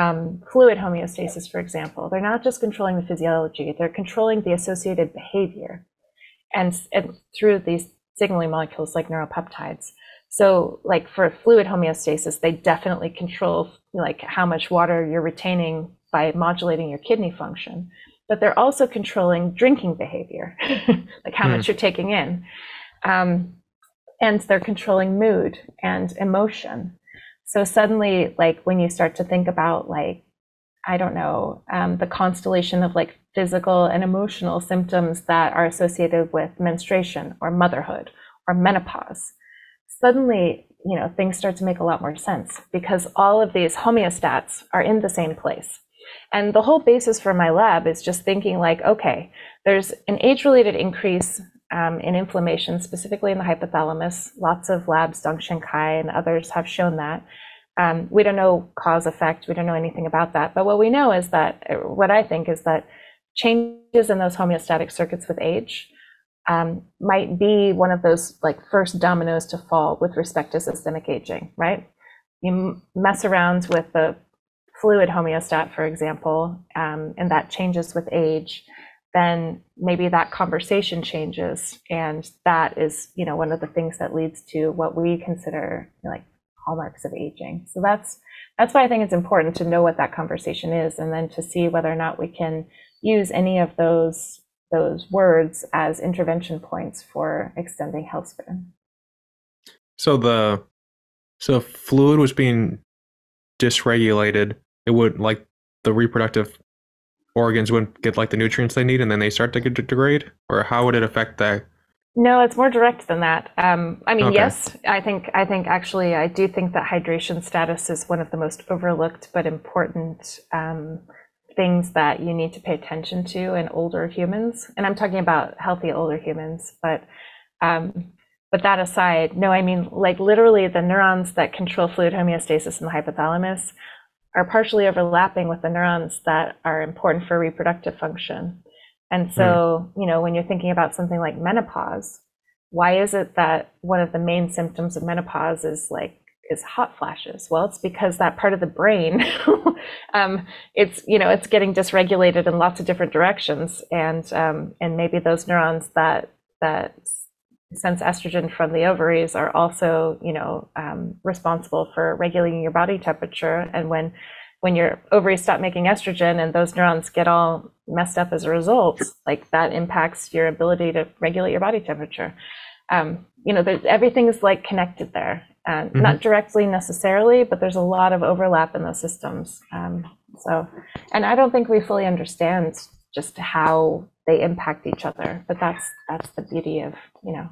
um, fluid homeostasis, for example, they're not just controlling the physiology, they're controlling the associated behavior and, and through these signaling molecules like neuropeptides. So like for fluid homeostasis, they definitely control like how much water you're retaining by modulating your kidney function. But they're also controlling drinking behavior, (laughs) like how mm. much you're taking in. Um, and they're controlling mood and emotion. So suddenly, like when you start to think about like, I don't know, um, the constellation of like physical and emotional symptoms that are associated with menstruation or motherhood or menopause, suddenly, you know, things start to make a lot more sense because all of these homeostats are in the same place. And the whole basis for my lab is just thinking like, okay, there's an age-related increase um, in inflammation, specifically in the hypothalamus. Lots of labs, Dong Cai and others have shown that. Um, we don't know cause effect. We don't know anything about that. But what we know is that, what I think is that changes in those homeostatic circuits with age um, might be one of those like first dominoes to fall with respect to systemic aging, right? You mess around with the fluid homeostat, for example, um, and that changes with age, then maybe that conversation changes, and that is, you know, one of the things that leads to what we consider like hallmarks of aging. So that's that's why I think it's important to know what that conversation is, and then to see whether or not we can use any of those those words as intervention points for extending health span. So the so if fluid was being dysregulated, it would like the reproductive organs wouldn't get like the nutrients they need, and then they start to get degrade, or how would it affect that? No, it's more direct than that. Um, I mean, Okay. yes, I think I think actually I do think that hydration status is one of the most overlooked but important um, things that you need to pay attention to in older humans. And I'm talking about healthy older humans, but um, but that aside, no, I mean like literally the neurons that control fluid homeostasis in the hypothalamus are partially overlapping with the neurons that are important for reproductive function. And so, you know, when you're thinking about something like menopause, why is it that one of the main symptoms of menopause is like is hot flashes? Well, it's because that part of the brain, (laughs) um, it's you know, it's getting dysregulated in lots of different directions, and um, and maybe those neurons that that sense estrogen from the ovaries are also you know um, responsible for regulating your body temperature, and when when your ovaries stop making estrogen and those neurons get all messed up as a result, like that impacts your ability to regulate your body temperature. Um, you know, there's, everything's like connected there, and Mhm. not directly necessarily, but there's a lot of overlap in those systems. Um, so, and I don't think we fully understand just how they impact each other. But that's that's the beauty of you know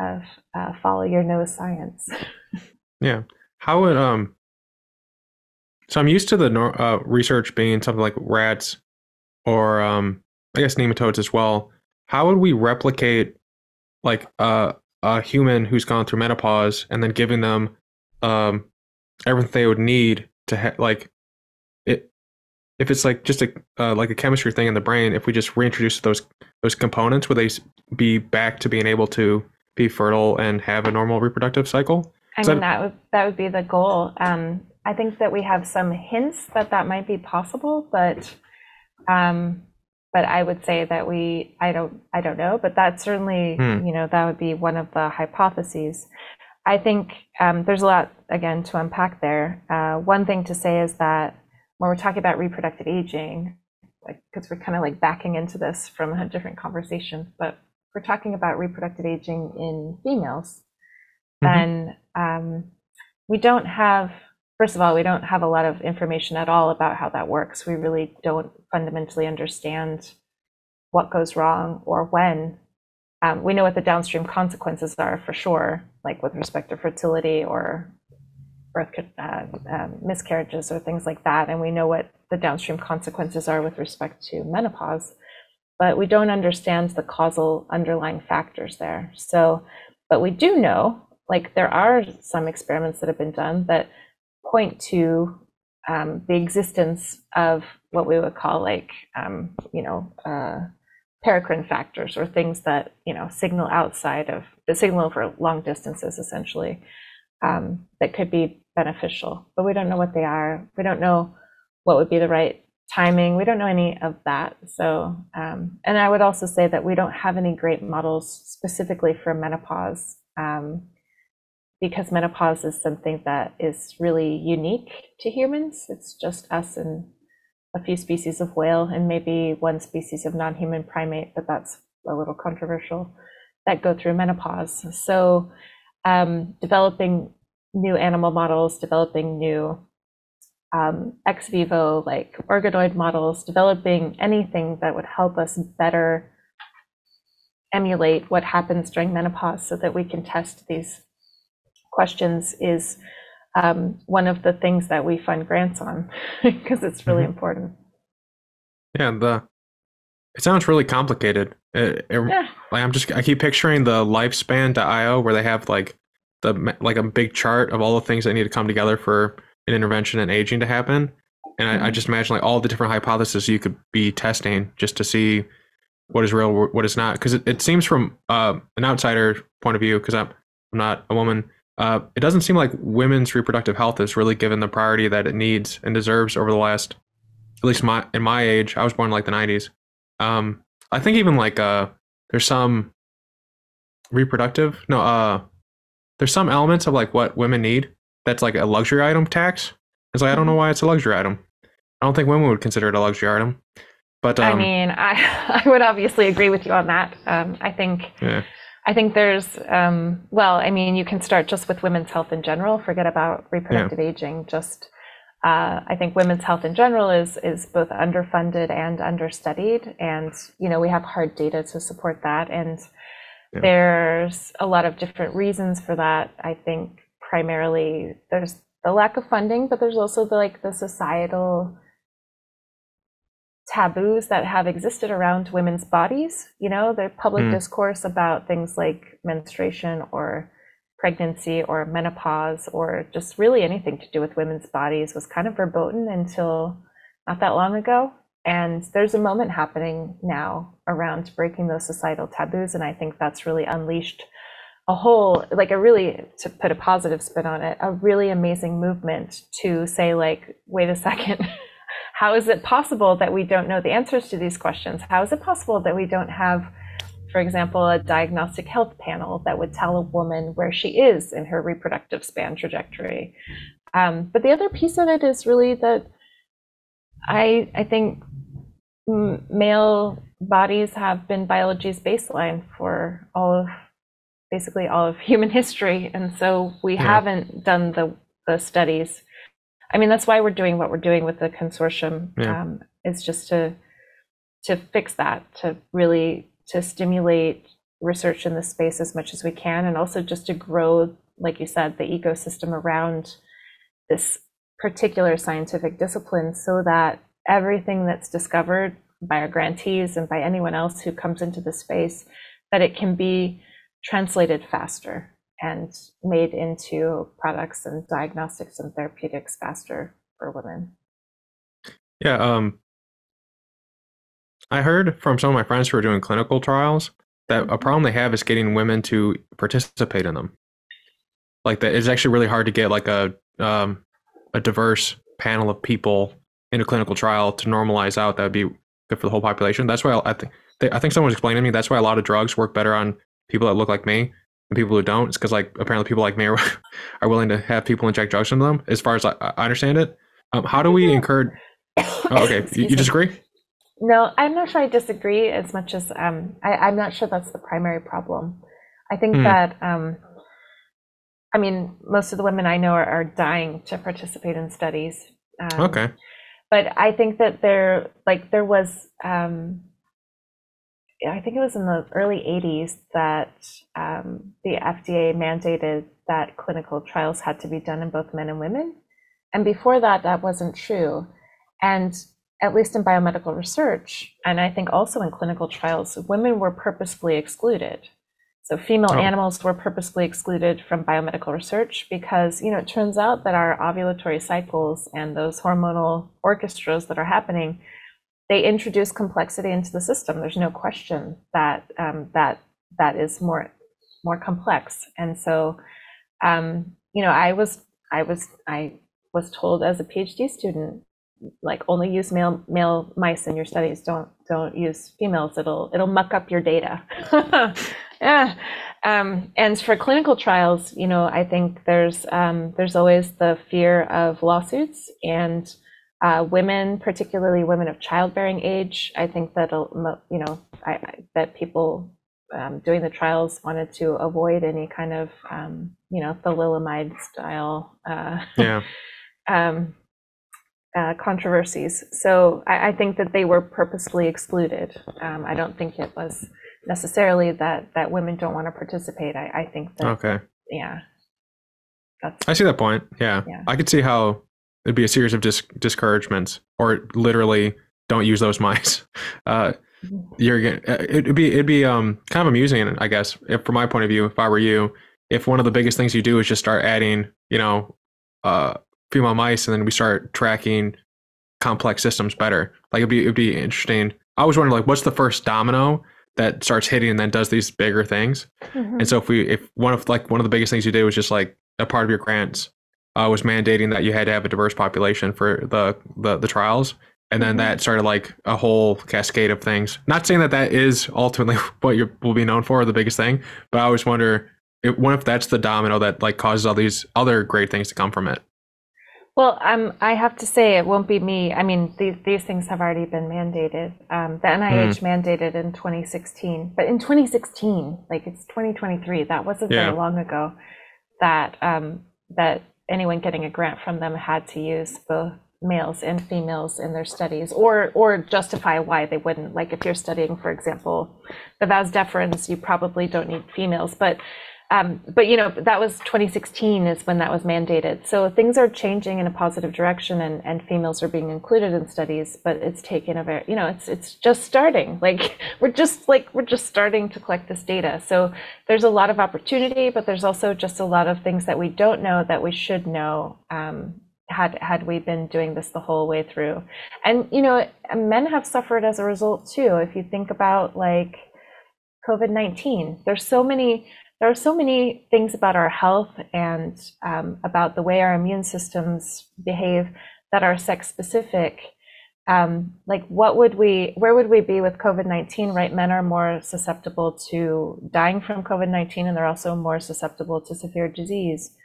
of uh, follow your nose science. (laughs) Yeah. How would um so I'm used to the uh, research being something like rats or um I guess nematodes as well. How would we replicate like uh, a human who's gone through menopause and then giving them um everything they would need to ha- like it if it's like just a uh, like a chemistry thing in the brain if we just reintroduce those those components would they be back to being able to be fertile and have a normal reproductive cycle I mean, that would that would be the goal. Um, I think that we have some hints that that might be possible, but um, but I would say that we I don't I don't know, but that certainly Hmm. you know that would be one of the hypotheses. I think um, there's a lot again to unpack there. Uh, one thing to say is that when we're talking about reproductive aging, because we're kind of like backing into this from a different conversation, but we're talking about reproductive aging in females Mhm. then um, we don't have, first of all, we don't have a lot of information at all about how that works. We really don't fundamentally understand what goes wrong or when. Um, we know what the downstream consequences are for sure, like with respect to fertility or birth uh, um, miscarriages or things like that. And we know what the downstream consequences are with respect to menopause, but we don't understand the causal underlying factors there. So, but we do know, like there are some experiments that have been done that point to um, the existence of what we would call like, um, you know, uh, paracrine factors or things that, you know, signal outside of the signal for long distances essentially um, that could be beneficial, but we don't know what they are. We don't know what would be the right timing. We don't know any of that. So, um, and I would also say that we don't have any great models specifically for menopause um, because menopause is something that is really unique to humans. It's just us and a few species of whale and maybe one species of non-human primate, but that's a little controversial, that go through menopause. So um, developing new animal models, developing new um, ex vivo, like organoid models, developing anything that would help us better emulate what happens during menopause so that we can test these questions is um, one of the things that we fund grants on (laughs) because it's really Mhm. important. Yeah, the it sounds really complicated. It, it- Yeah. like I'm just I keep picturing the lifespan.io where they have like the like a big chart of all the things that need to come together for an intervention and aging to happen. And I, I Mhm. just imagine like all the different hypotheses you could be testing just to see what is real, what is not. Because it, it seems from uh, an outsider point of view, because I'm, I'm not a woman, uh, it doesn't seem like women's reproductive health is really given the priority that it needs and deserves over the last, at least my in my age. I was born in like the 90s. Um, I think even like uh, there's some reproductive no uh, there's some elements of like what women need that's like a luxury item tax. It's like I don't know why it's a luxury item. I don't think women would consider it a luxury item. But I um, mean, I (laughs) I would obviously agree with you on that. Um, I think yeah, I think there's um, well, I mean, you can start just with women's health in general. Forget about reproductive aging. Just uh, I think women's health in general is is both underfunded and understudied, and you know we have hard data to support that. And Yeah. there's a lot of different reasons for that. I think primarily there's the lack of funding, but there's also the like the societal taboos that have existed around women's bodies. You know, the public Mm. discourse about things like menstruation or pregnancy or menopause or just really anything to do with women's bodies was kind of verboten until not that long ago. And there's a moment happening now around breaking those societal taboos. And I think that's really unleashed a whole, like a really, to put a positive spin on it, a really amazing movement to say, like, wait a second. (laughs) How is it possible that we don't know the answers to these questions? How is it possible that we don't have, for example, a diagnostic health panel that would tell a woman where she is in her reproductive span trajectory? Um, but the other piece of it is really that I I think m- male bodies have been biology's baseline for all of basically all of human history, and so we Yeah. haven't done the the studies. I mean, that's why we're doing what we're doing with the consortium. Yeah. Um, is just to to fix that, to really to stimulate research in this space as much as we can, and also just to grow, like you said, the ecosystem around this particular scientific discipline, so that everything that's discovered by our grantees and by anyone else who comes into the space, that it can be translated faster and made into products and diagnostics and therapeutics faster for women. yeah. Um, I heard from some of my friends who are doing clinical trials that a Mhm. problem they have is getting women to participate in them. Like that, it's actually really hard to get like a um, a diverse panel of people in a clinical trial to normalize out. That would be good for the whole population. That's why I, I think I think someone was explaining to me that's why a lot of drugs work better on people that look like me and people who don't. It's because like apparently people like me are, (laughs) are willing to have people inject drugs into them. As far as I, I understand it, um, how do we encourage? (coughs) Oh, okay, you, you disagree? No, I'm not sure I disagree as much as um, I, I'm not sure that's the primary problem. I think Hmm. that, um, I mean, most of the women I know are, are dying to participate in studies. Um, Okay. But I think that there, like, there was, um, I think it was in the early 80s that um, the FDA mandated that clinical trials had to be done in both men and women. And before that, that wasn't true. And at least in biomedical research, and I think also in clinical trials, women were purposefully excluded. So female Oh. animals were purposefully excluded from biomedical research because, you know, it turns out that our ovulatory cycles and those hormonal orchestras that are happening, they introduce complexity into the system. There's no question that um, that that is more more complex. And so, um, you know, I was I was I was told as a PhD student, like only use male male mice in your studies. Don't don't use females. It'll it'll muck up your data. (laughs) yeah. Um, and for clinical trials, you know, I think there's um, there's always the fear of lawsuits and uh, women, particularly women of childbearing age. I think that uh, you know I, I, that people um, doing the trials wanted to avoid any kind of um, you know thalidomide style uh, Yeah. (laughs) um, uh, controversies. So I, I think that they were purposefully excluded. Um, I don't think it was necessarily that that women don't want to participate. I, I think that Okay. yeah, that's I see that point. Yeah. Yeah. I could see how it'd be a series of dis- discouragements or literally don't use those (laughs) mice. Uh, you're uh, it'd be it'd be um kind of amusing, I guess, if, from my point of view, if I were you, if one of the biggest things you do is just start adding, you know, uh, female mice, and then we start tracking complex systems better. Like it'd be it'd be interesting. I was wondering, like, what's the first domino that starts hitting and then does these bigger things? Mhm. And so if we if one of like one of the biggest things you did was just like a part of your grants uh, was mandating that you had to have a diverse population for the the, the trials, and then Mhm. that started like a whole cascade of things. Not saying that that is ultimately (laughs) what you will be known for, the biggest thing, but I always wonder if what if that's the domino that like causes all these other great things to come from it. Well, um, I have to say it won't be me. I mean, these these things have already been mandated. Um, the NIH Hmm. mandated in 2016, but in 2016, like it's 2023, that wasn't Yeah. very long ago. That um, that anyone getting a grant from them had to use both males and females in their studies, or or justify why they wouldn't. Like if you're studying, for example, the vas deferens, you probably don't need females, but um, but you know that was 2016 is when that was mandated. So things are changing in a positive direction, and, and females are being included in studies. But it's taken a very you know it's it's just starting. (laughs) Like we're just like we're just starting to collect this data. So there's a lot of opportunity, but there's also just a lot of things that we don't know that we should know. Um, had had we been doing this the whole way through, and you know men have suffered as a result too. If you think about like COVID 19, there's so many there are so many things about our health and um, about the way our immune systems behave that are sex specific. Um, like, what would we, where would we be with COVID 19, right? Men are more susceptible to dying from COVID 19, and they're also more susceptible to severe disease.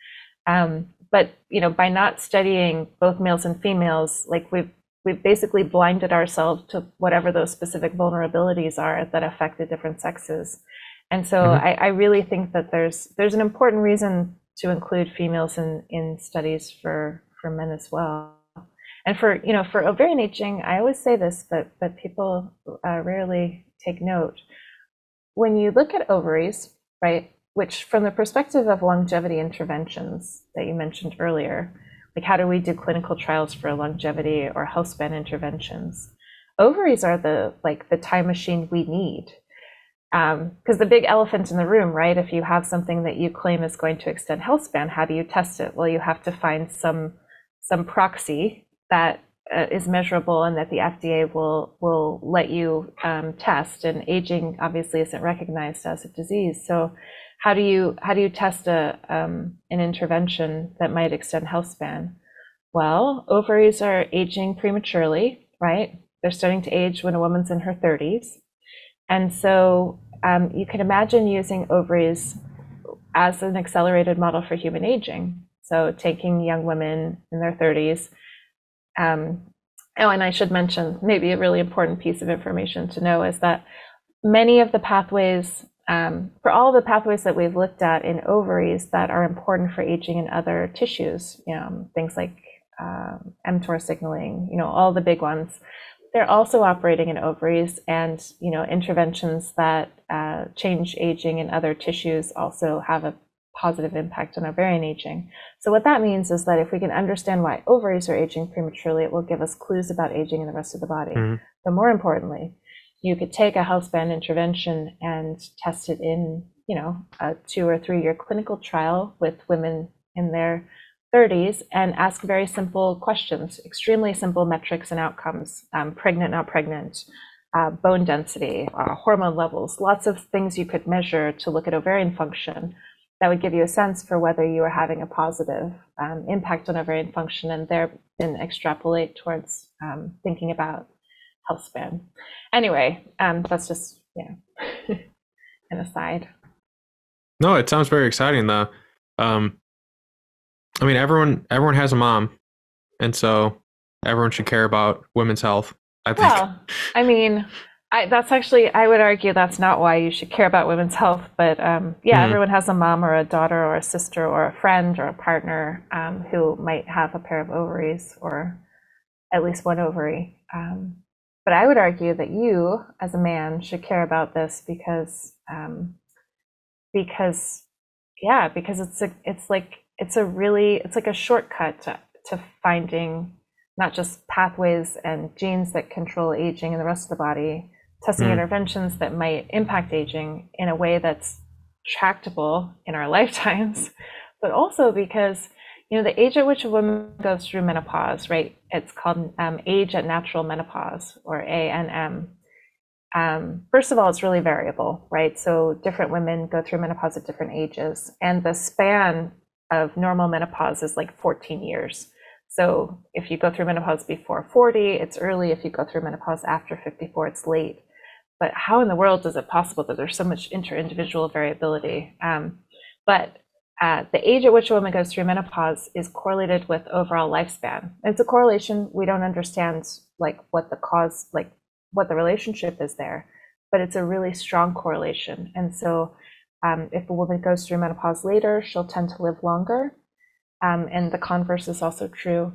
Um, but, you know, by not studying both males and females, like we've, we've basically blinded ourselves to whatever those specific vulnerabilities are that affect the different sexes. And so Mhm. I, I really think that there's there's an important reason to include females in, in studies for, for men as well. And for you know for ovarian aging, I always say this, but but people uh, rarely take note. When you look at ovaries, right, which from the perspective of longevity interventions that you mentioned earlier, like how do we do clinical trials for longevity or health span interventions? Ovaries are the like the time machine we need because the big elephant in the room, right? If you have something that you claim is going to extend health span, how do you test it? Well, you have to find some some proxy that uh, is measurable and that the FDA will will let you um, test. And aging obviously isn't recognized as a disease, so how do you how do you test a um, an intervention that might extend health span? Well, ovaries are aging prematurely, right? They're starting to age when a woman's in her 30s. And so um, you can imagine using ovaries as an accelerated model for human aging. So taking young women in their 30s. Um, oh, and I should mention maybe a really important piece of information to know is that many of the pathways, um, for all the pathways that we've looked at in ovaries that are important for aging in other tissues, you know, things like um, mTOR signaling, you know, all the big ones, they're also operating in ovaries and you know interventions that uh, change aging in other tissues also have a positive impact on ovarian aging so what that means is that if we can understand why ovaries are aging prematurely it will give us clues about aging in the rest of the body Mhm. but more importantly you could take a health span intervention and test it in you know a two or three year clinical trial with women in their 30s and ask very simple questions, extremely simple metrics and outcomes, um, pregnant, not pregnant, uh, bone density, uh, hormone levels, lots of things you could measure to look at ovarian function that would give you a sense for whether you are having a positive um, impact on ovarian function and then extrapolate towards um, thinking about health span. Anyway, um, that's just, yeah, (laughs) an aside. No, it sounds very exciting though. Um, I mean, everyone everyone has a mom, and so everyone should care about women's health. I think. Well, I mean, I, that's actually, I would argue that's not why you should care about women's health. But um, yeah, Mhm. everyone has a mom or a daughter or a sister or a friend or a partner um, who might have a pair of ovaries or at least one ovary. Um, but I would argue that you, as a man, should care about this because, um, because, yeah, because it's a, it's like, it's a really, it's like a shortcut to, to finding not just pathways and genes that control aging in the rest of the body, testing Mm. interventions that might impact aging in a way that's tractable in our (laughs) lifetimes, but also because you know the age at which a woman goes through menopause, right? It's called um, age at natural menopause or ANM. Um, first of all, it's really variable, right? So different women go through menopause at different ages, and the span of normal menopause is like 14 years. So if you go through menopause before 40, it's early. If you go through menopause after 54, it's late. But how in the world is it possible that there's so much inter-individual variability? Um, but uh, the age at which a woman goes through menopause is correlated with overall lifespan. It's a correlation. We don't understand like what the cause, like what the relationship is there, but it's a really strong correlation. And so, um, if a woman goes through menopause later, she'll tend to live longer. Um, and the converse is also true.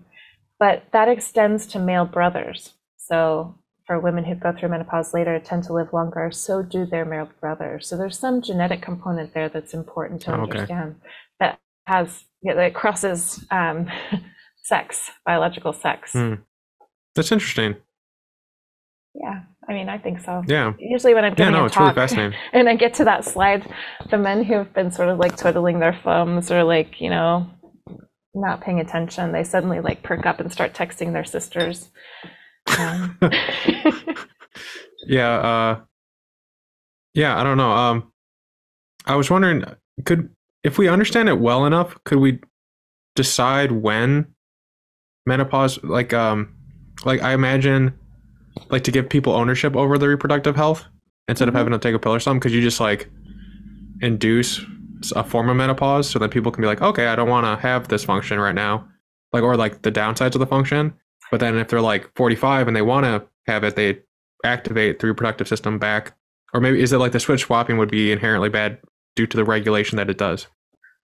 But that extends to male brothers. So for women who go through menopause later tend to live longer, so do their male brothers. So there's some genetic component there that's important to Oh, okay. understand that has yeah, that crosses um, (laughs) sex, biological sex. Hmm. That's interesting. Yeah, I mean, I think so. Yeah. Usually when I'm Yeah, giving no, a it's really talk fascinating. (laughs) and I get to that slide, the men who've been sort of like twiddling their thumbs or like, you know, not paying attention, they suddenly like perk up and start texting their sisters. Um, (laughs) Yeah, uh yeah, I don't know. Um I was wondering could if we understand it well enough, could we decide when menopause like um like I imagine like to give people ownership over their reproductive health instead Mhm. of having to take a pill or something, because you just like induce a form of menopause so that people can be like, okay, I don't want to have this function right now, like or like the downsides of the function. But then if they're like 45 and they want to have it, they activate the reproductive system back. Or maybe is it like the switch swapping would be inherently bad due to the regulation that it does?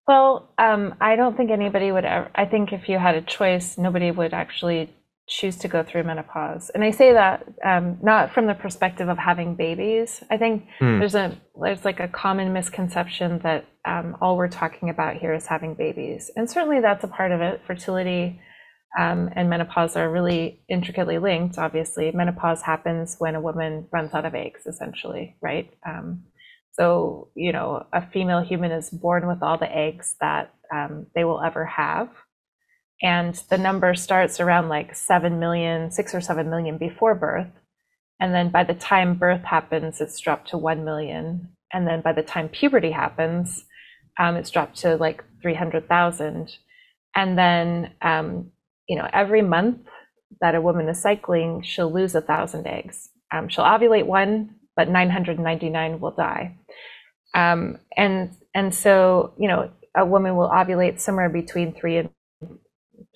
well, um, I don't think anybody would ever, I think if you had a choice, nobody would actually choose to go through menopause. And I say that um, not from the perspective of having babies. I think Hmm. there's a there's like a common misconception that um, all we're talking about here is having babies, and certainly that's a part of it. Fertility um, and menopause are really intricately linked. Obviously, menopause happens when a woman runs out of eggs, essentially, right? Um, so you know, a female human is born with all the eggs that um, they will ever have. And the number starts around like 7 million, 6 or 7 million before birth. And then by the time birth happens, it's dropped to 1 million. And then by the time puberty happens, um, it's dropped to like 300,000. And then, um, you know, every month that a woman is cycling, she'll lose a thousand eggs. Um, she'll ovulate one, but 999 will die. Um, and and so, you know, a woman will ovulate somewhere between three and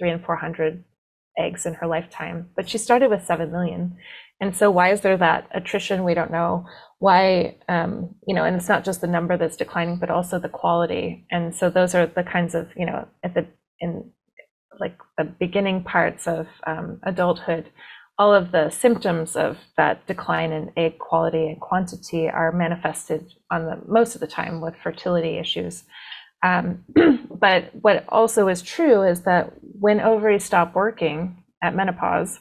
three and 400 eggs in her lifetime, but she started with 7 million. And so, why is there that attrition? We don't know. Why, um, you know, and it's not just the number that's declining, but also the quality. And so, those are the kinds of, you know, at the, in like the beginning parts of um, adulthood, all of the symptoms of that decline in egg quality and quantity are manifested on the most of the time with fertility issues. Um, (clears throat) but what also is true is that when ovaries stop working at menopause,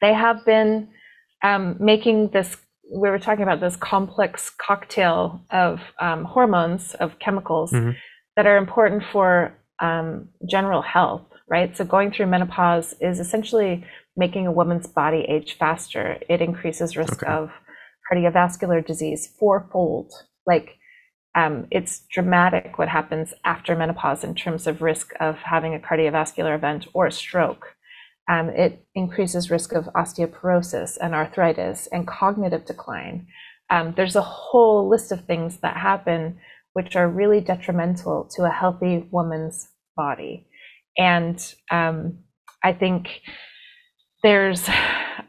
they have been um, making this. We were talking about this complex cocktail of um, hormones, of chemicals Mhm. that are important for um, general health, right? So going through menopause is essentially making a woman's body age faster. It increases risk Okay. of cardiovascular disease fourfold. Like um, it's dramatic what happens after menopause in terms of risk of having a cardiovascular event or a stroke. Um, it increases risk of osteoporosis and arthritis and cognitive decline. Um, there's a whole list of things that happen which are really detrimental to a healthy woman's body. And um, I think there's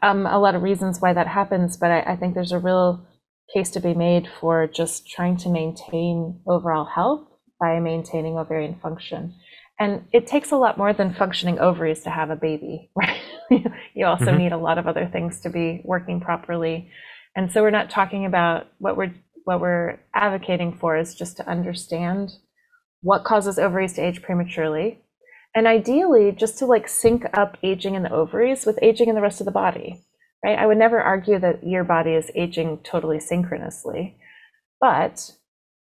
um, a lot of reasons why that happens, but I, I think there's a real case to be made for just trying to maintain overall health by maintaining ovarian function. And it takes a lot more than functioning ovaries to have a baby, (laughs) right? you also Mhm. need a lot of other things to be working properly. And so we're not talking about what we're what we're advocating for is just to understand what causes ovaries to age prematurely and ideally just to like sync up aging in the ovaries with aging in the rest of the body right? I would never argue that your body is aging totally synchronously but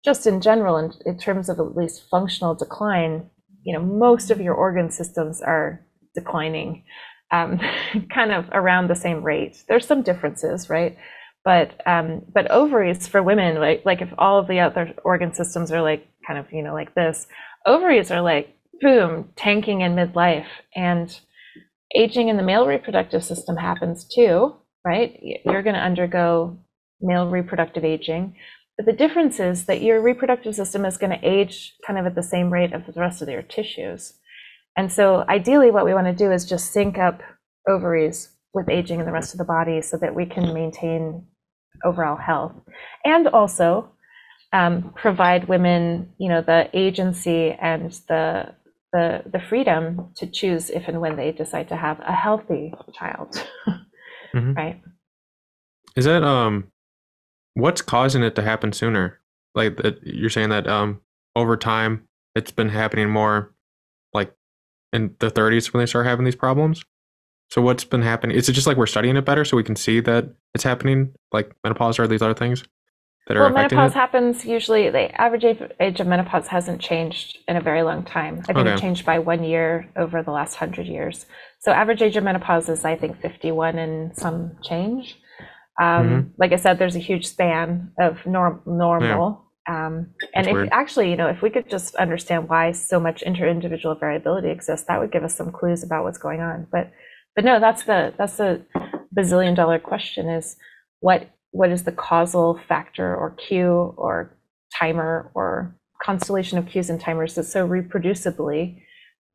just in general in, in terms of at least functional decline you know most of your organ systems are declining um, (laughs) kind of around the same rate. There's some differences right? But um, but ovaries for women like like if all of the other organ systems are like kind of you know like this ovaries are like boom tanking in midlife. And aging in the male reproductive system happens too right you're going to undergo male reproductive aging But the difference is that your reproductive system is going to age kind of at the same rate of the rest of your tissues. And so ideally what we want to do is just sync up ovaries with aging in the rest of the body so that we can maintain overall health. And also um, provide women, you know, the agency and the the the freedom to choose if and when they decide to have a healthy child. (laughs) mm-hmm. Right. Is that um what's causing it to happen sooner? Like that you're saying that um over time it's been happening more like in the 30s when they start having these problems? So what's been happening? Is it just like we're studying it better so we can see that it's happening, like menopause or these other things that are well, menopause it? happens usually. The average age of menopause hasn't changed in a very long time. I think okay. it changed by one year over the last hundred years. So average age of menopause is, I think, 51 and some change. Um, mm-hmm. Like I said, there's a huge span of norm, normal. Yeah. Um, and That's if weird. actually, you know, if we could just understand why so much inter-individual variability exists, that would give us some clues about what's going on. But but no, that's the that's the bazillion dollar question is what what is the causal factor or cue or timer or constellation of cues and timers that so reproducibly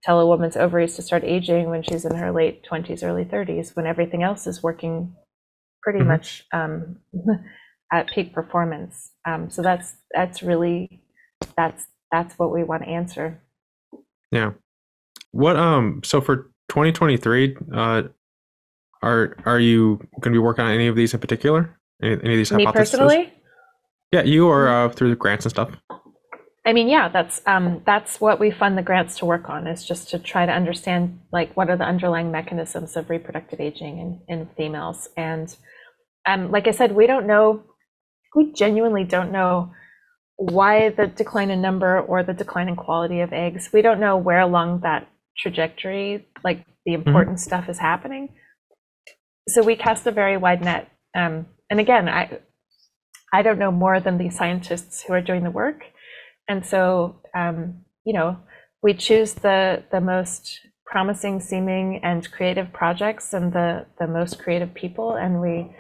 tell a woman's ovaries to start aging when she's in her late 20s, early 30s, when everything else is working pretty mm-hmm. much um, (laughs) at peak performance. Um, so that's that's really that's that's what we want to answer. Yeah. What um so for 2023, uh, are are you going to be working on any of these in particular? Any, any of these Me hypotheses? personally? Yeah, you or uh, through the grants and stuff. I mean, yeah, that's um, that's what we fund the grants to work on is just to try to understand like what are the underlying mechanisms of reproductive aging in, in females. And um, like I said, we don't know, we genuinely don't know why the decline in number or the decline in quality of eggs. We don't know where along that trajectory, like the mm-hmm. important mm-hmm. stuff is happening. So we cast a very wide net. Um, and again, I I don't know more than the scientists who are doing the work, and so um, you know we choose the the most promising seeming and creative projects and the the most creative people, and we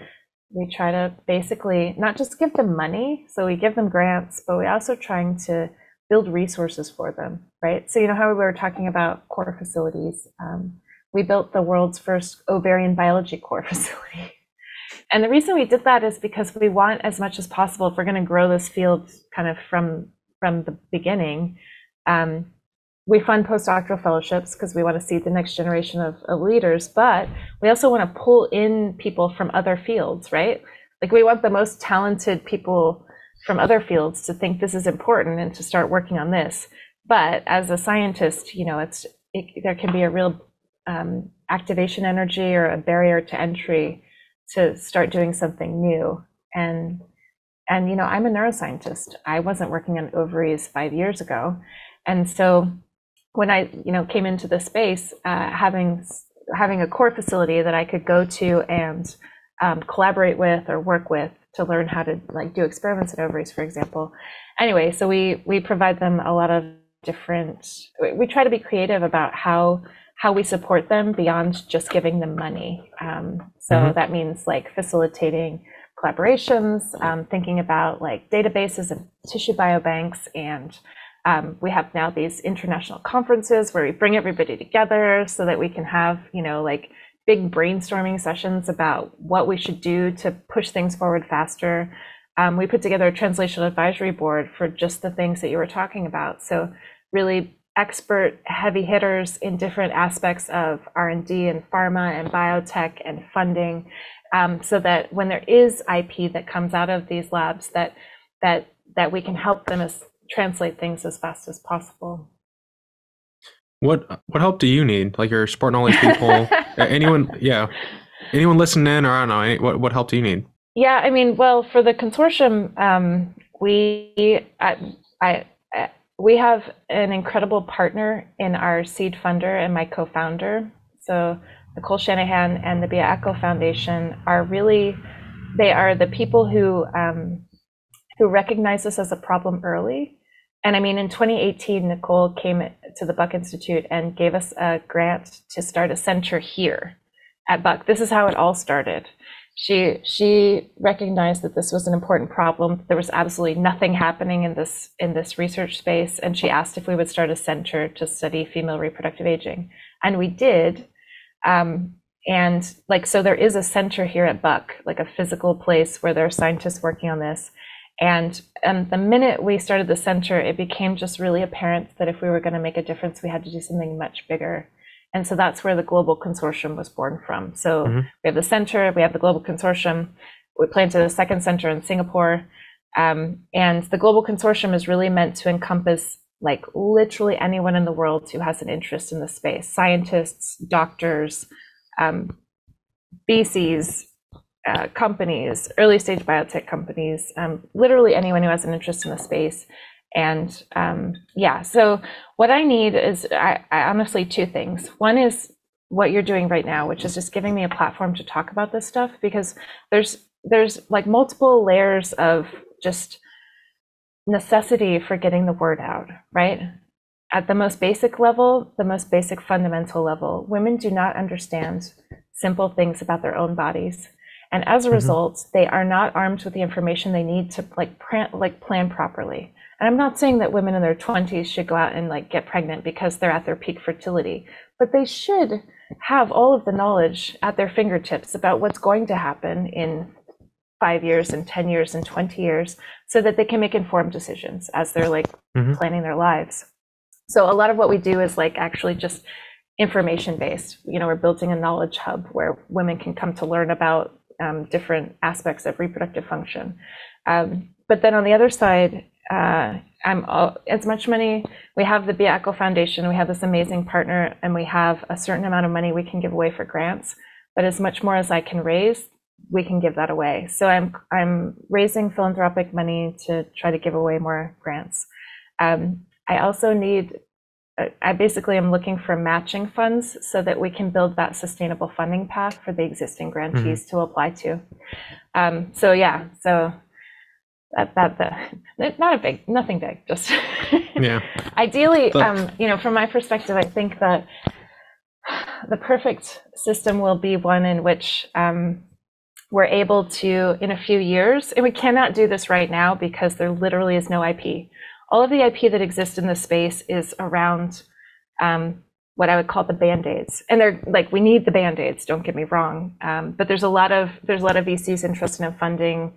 we try to basically not just give them money, so we give them grants, but we also trying to build resources for them, right? So you know how we were talking about core facilities. Um, we built the world's first ovarian biology core (laughs) facility. And the reason we did that is because we want as much as possible, if we're going to grow this field kind of from from the beginning, um, we fund postdoctoral fellowships because we want to see the next generation of, of leaders, but we also want to pull in people from other fields, right? Like we want the most talented people from other fields to think this is important and to start working on this. But as a scientist, you know, it's it, there can be a real um, activation energy or a barrier to entry to start doing something new. And and you know, I'm a neuroscientist. I wasn't working on ovaries five years ago, and so when I you know came into the space, uh, having having a core facility that I could go to and um, collaborate with or work with to learn how to like do experiments in ovaries, for example. Anyway, so we we provide them a lot of different. We try to be creative about how how we support them beyond just giving them money. Um, so mm-hmm. that means like facilitating collaborations, um, thinking about like databases and tissue biobanks and um, we have now these international conferences where we bring everybody together so that we can have you know like big brainstorming sessions about what we should do to push things forward faster. Um, we put together a translational advisory board for just the things that you were talking about. So really expert heavy hitters in different aspects of R&D and pharma and biotech and funding um, so that when there is IP that comes out of these labs that that that we can help them as translate things as fast as possible. What what help do you need? Like you're supporting all these people. (laughs) anyone, yeah, anyone listening in, or I don't know, any, what what help do you need? Yeah, I mean, well, for the consortium, um, we I, I, we have an incredible partner in our seed funder and my co-founder. So Nicole Shanahan and the Bia Echo Foundation are really they are the people who um, who recognize this as a problem early and I mean, in 2018, Nicole came to the Buck Institute and gave us a grant to start a center here at Buck. This is how it all started. She she recognized that this was an important problem. There was absolutely nothing happening in this in this research space, and she asked if we would start a center to study female reproductive aging, and we did. Um, and like so, there is a center here at Buck, like a physical place where there are scientists working on this. And um, the minute we started the center, it became just really apparent that if we were going to make a difference, we had to do something much bigger. And so that's where the Global Consortium was born from. So mm-hmm. we have the center, we have the Global Consortium. We planted a second center in Singapore. Um, and the Global Consortium is really meant to encompass like literally anyone in the world who has an interest in the space scientists, doctors, um, VCs, uh, companies, early stage biotech companies, um, literally anyone who has an interest in the space. And um, yeah, so what I need is I, I honestly two things. One is what you're doing right now, which is just giving me a platform to talk about this stuff because there's there's like multiple layers of just necessity for getting the word out, right? At the most basic level, the most basic fundamental level, women do not understand simple things about their own bodies. And as a mm-hmm. result, they are not armed with the information they need to like plan, like plan properly. And I'm not saying that women in their 20s should go out and like get pregnant because they're at their peak fertility, but they should have all of the knowledge at their fingertips about what's going to happen in five years and 10 years and 20 years so that they can make informed decisions as they're like mm-hmm. planning their lives. So a lot of what we do is like actually just information based. You know, we're building a knowledge hub where women can come to learn about um, different aspects of reproductive function. Um, but then on the other side, uh, I'm all, as much money. We have the Bia Echo Foundation. We have this amazing partner, and we have a certain amount of money we can give away for grants. But as much more as I can raise, we can give that away. So I'm I'm raising philanthropic money to try to give away more grants. Um, I also need. I basically am looking for matching funds so that we can build that sustainable funding path for the existing grantees mm-hmm. to apply to. Um, so yeah, so that that the (laughs) not a big nothing big just (laughs) yeah. Ideally um you know from my perspective i think that the perfect system will be one in which um, we're able to in a few years and we cannot do this right now because there literally is no ip all of the ip that exists in this space is around um, what I would call the band-aids. And they're like, we need the band-aids, don't get me wrong. Um, but there's a lot of there's a lot of VCs interested in funding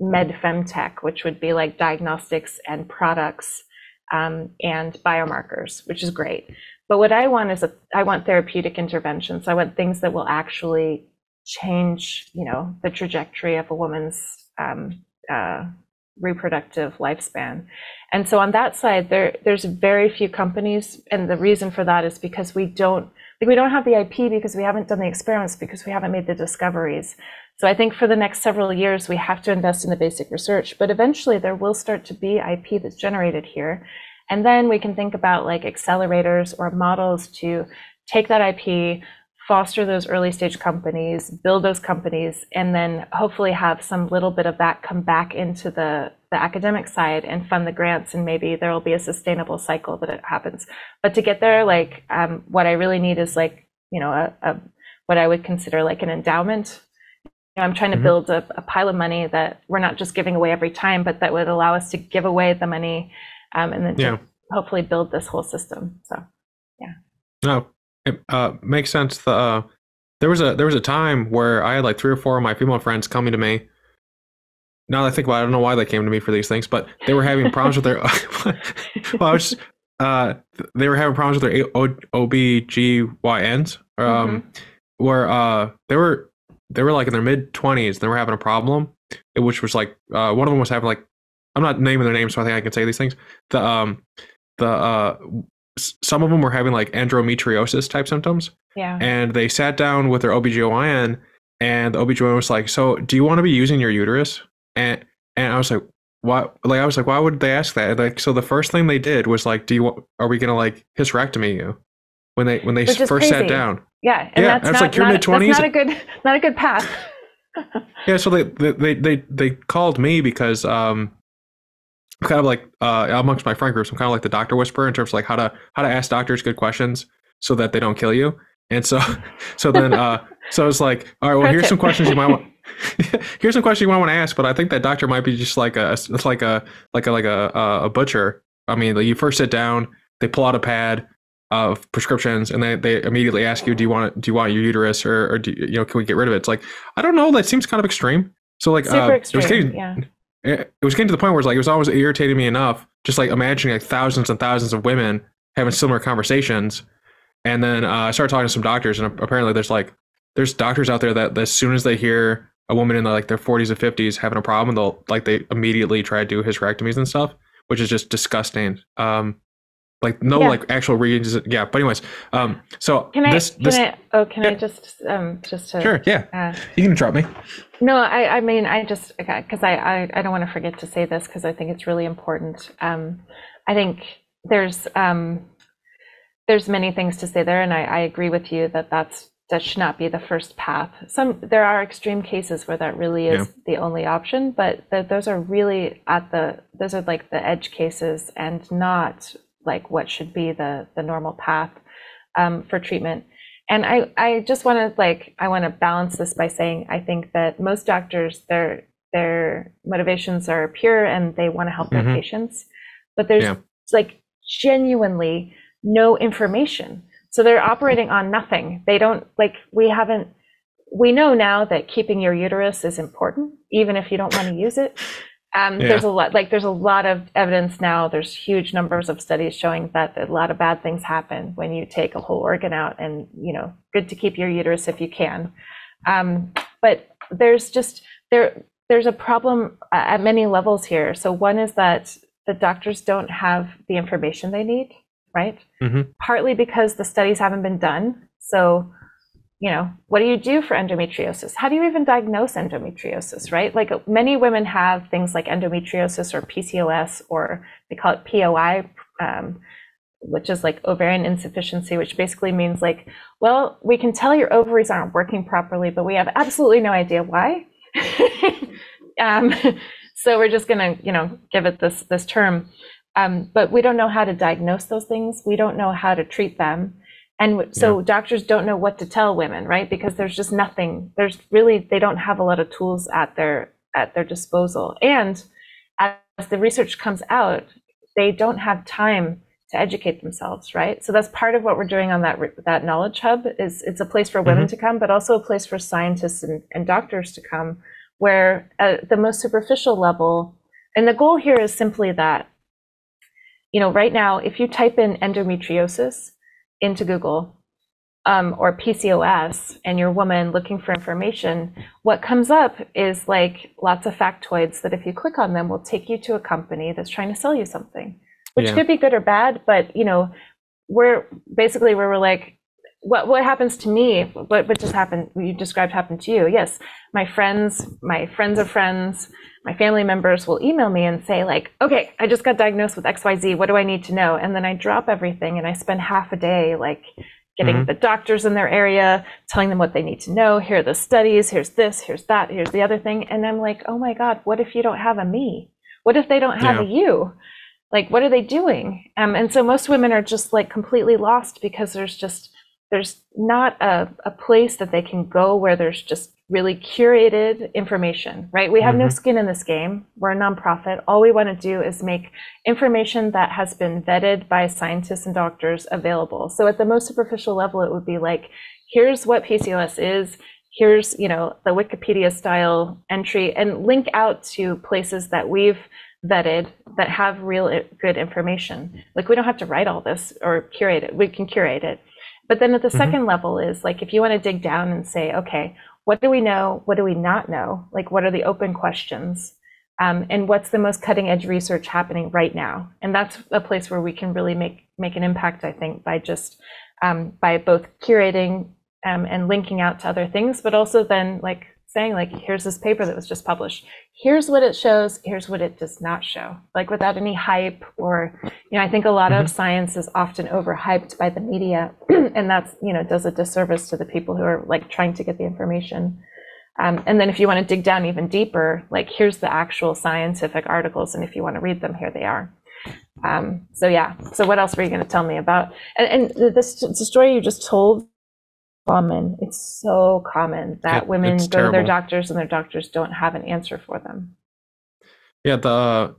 med fem tech, which would be like diagnostics and products um, and biomarkers, which is great. But what I want is a I want therapeutic interventions. I want things that will actually change, you know, the trajectory of a woman's um, uh, reproductive lifespan. And so on that side, there there's very few companies, and the reason for that is because we don't like we don't have the IP because we haven't done the experiments because we haven't made the discoveries. So I think for the next several years we have to invest in the basic research, but eventually there will start to be IP that's generated here. And then we can think about like accelerators or models to take that IP, foster those early stage companies, build those companies, and then hopefully have some little bit of that come back into the, the academic side and fund the grants. And maybe there will be a sustainable cycle that it happens. But to get there, like um, what I really need is like, you know, a, a what I would consider like an endowment. You know, I'm trying to mm-hmm. build a, a, pile of money that we're not just giving away every time, but that would allow us to give away the money um, and then yeah. hopefully build this whole system. So, yeah. No, it uh, makes sense. The uh, there was a there was a time where I had like three or four of my female friends coming to me. Now that I think about it, I don't know why they came to me for these things, but they were having problems with their. (laughs) well, I was just, uh, they were having problems with their OBGYNs, um, mm-hmm. where uh, they were they were like in their mid twenties. They were having a problem, which was like uh, one of them was having like I'm not naming their names, so I think I can say these things. The um the uh some of them were having like endometriosis type symptoms. Yeah. And they sat down with their OBGYN and the OBGYN was like, So do you want to be using your uterus? And and I was like, why like I was like, why would they ask that? like so the first thing they did was like, Do you want are we gonna like hysterectomy you? When they when they first crazy. sat down. Yeah. And yeah, that's not, like you're mid twenties. Not a good not a good path. (laughs) yeah, so they, they they they called me because um I'm kind of like uh, amongst my friend groups, I'm kind of like the doctor whisperer in terms of like how to how to ask doctors good questions so that they don't kill you. And so (laughs) so then uh, so it's like, all right, well, (laughs) (laughs) here's some questions you might want. Here's some question you might want to ask, but I think that doctor might be just like a, it's like a, like a, like a, a butcher. I mean, you first sit down, they pull out a pad of prescriptions, and they, they immediately ask you, do you want do you want your uterus, or, or do you, you know, can we get rid of it? It's like, I don't know. That seems kind of extreme. So like, Super uh, extreme, it was getting, yeah. It was getting to the point where it's like it was always irritating me enough, just like imagining like thousands and thousands of women having similar conversations. And then uh, I started talking to some doctors, and apparently there's like there's doctors out there that as soon as they hear a woman in like their 40s or 50s having a problem, they'll like they immediately try to do hysterectomies and stuff, which is just disgusting. Um, like no Yeah. like actual reasons. Yeah, but anyways, um, so Can I? this can this I? Oh, can I just um just to sure yeah uh, you can interrupt me. No, I, I mean, I just, because I, I, I don't want to forget to say this because I think it's really important. Um, I think there's, um, there's many things to say there, and I, I agree with you that that's, that should not be the first path. Some, there are extreme cases where that really is the only option, but th- those are really at the, those are like the edge cases and not like what should be the, the normal path um, for treatment. And I, I just want to like I want to balance this by saying I think that most doctors their their motivations are pure and they want to help their Mhm. patients, but there's Yeah. like genuinely no information. So they're operating on nothing. They don't like we haven't we know now that keeping your uterus is important even if you don't want to use it. Um, Yeah. There's a lot like there's a lot of evidence now. There's huge numbers of studies showing that a lot of bad things happen when you take a whole organ out, and you know, good to keep your uterus if you can. Um, but there's just there there's a problem at many levels here. So one is that the doctors don't have the information they need, right? Mhm. Partly because the studies haven't been done. So you know, what do you do for endometriosis? How do you even diagnose endometriosis, right? Like many women have things like endometriosis or PCOS, or they call it POI, um, which is like ovarian insufficiency, which basically means like, well, we can tell your ovaries aren't working properly, but we have absolutely no idea why. (laughs) um, so we're just gonna, you know, give it this this term. Um, but we don't know how to diagnose those things. We don't know how to treat them. And so doctors don't know what to tell women, right? Because there's just nothing. There's really they don't have a lot of tools at their at their disposal. And as the research comes out, they don't have time to educate themselves, right? So that's part of what we're doing on that that knowledge hub is it's a place for women mm-hmm. to come, but also a place for scientists and, and doctors to come, where at the most superficial level, and the goal here is simply that, you know, right now, if you type in endometriosis into Google um, or PCOS and you're a woman looking for information, what comes up is like lots of factoids that if you click on them will take you to a company that's trying to sell you something, which Yeah. could be good or bad, but you know, we're basically where we're like, what what happens to me? What what just happened? You described happened to you. Yes, my friends, my friends of friends, my family members will email me and say like, okay, I just got diagnosed with X Y Z. What do I need to know? And then I drop everything and I spend half a day like getting Mhm. the doctors in their area, telling them what they need to know. Here are the studies. Here's this. Here's that. Here's the other thing. And I'm like, oh my god, what if you don't have a me? What if they don't have Yeah. a you? Like, what are they doing? Um, and so most women are just like completely lost because there's just there's not a, a place that they can go where there's just really curated information, right? We have no Mhm. skin in this game. We're a nonprofit. All we want to do is make information that has been vetted by scientists and doctors available. So at the most superficial level, it would be like, here's what PCOS is. Here's, you know, the Wikipedia style entry and link out to places that we've vetted that have real good information. Like we don't have to write all this or curate it. We can curate it. But then at the Mhm. second level is like if you want to dig down and say, okay, what do we know? What do we not know? Like what are the open questions? Um, and what's the most cutting edge research happening right now? And that's a place where we can really make make an impact, I think, by just um, by both curating um, and linking out to other things, but also then like saying like, here's this paper that was just published. Here's what it shows. Here's what it does not show. Like without any hype or, you know, I think a lot Mhm. of science is often overhyped by the media, (clears throat) and that's you know does a disservice to the people who are like trying to get the information. Um, and then if you want to dig down even deeper, like here's the actual scientific articles, and if you want to read them, here they are. Um, so yeah. So what else were you going to tell me about? And, and the, this the story you just told common. It's so common that It- women go to their doctors and their doctors don't have an answer for them. Yeah, the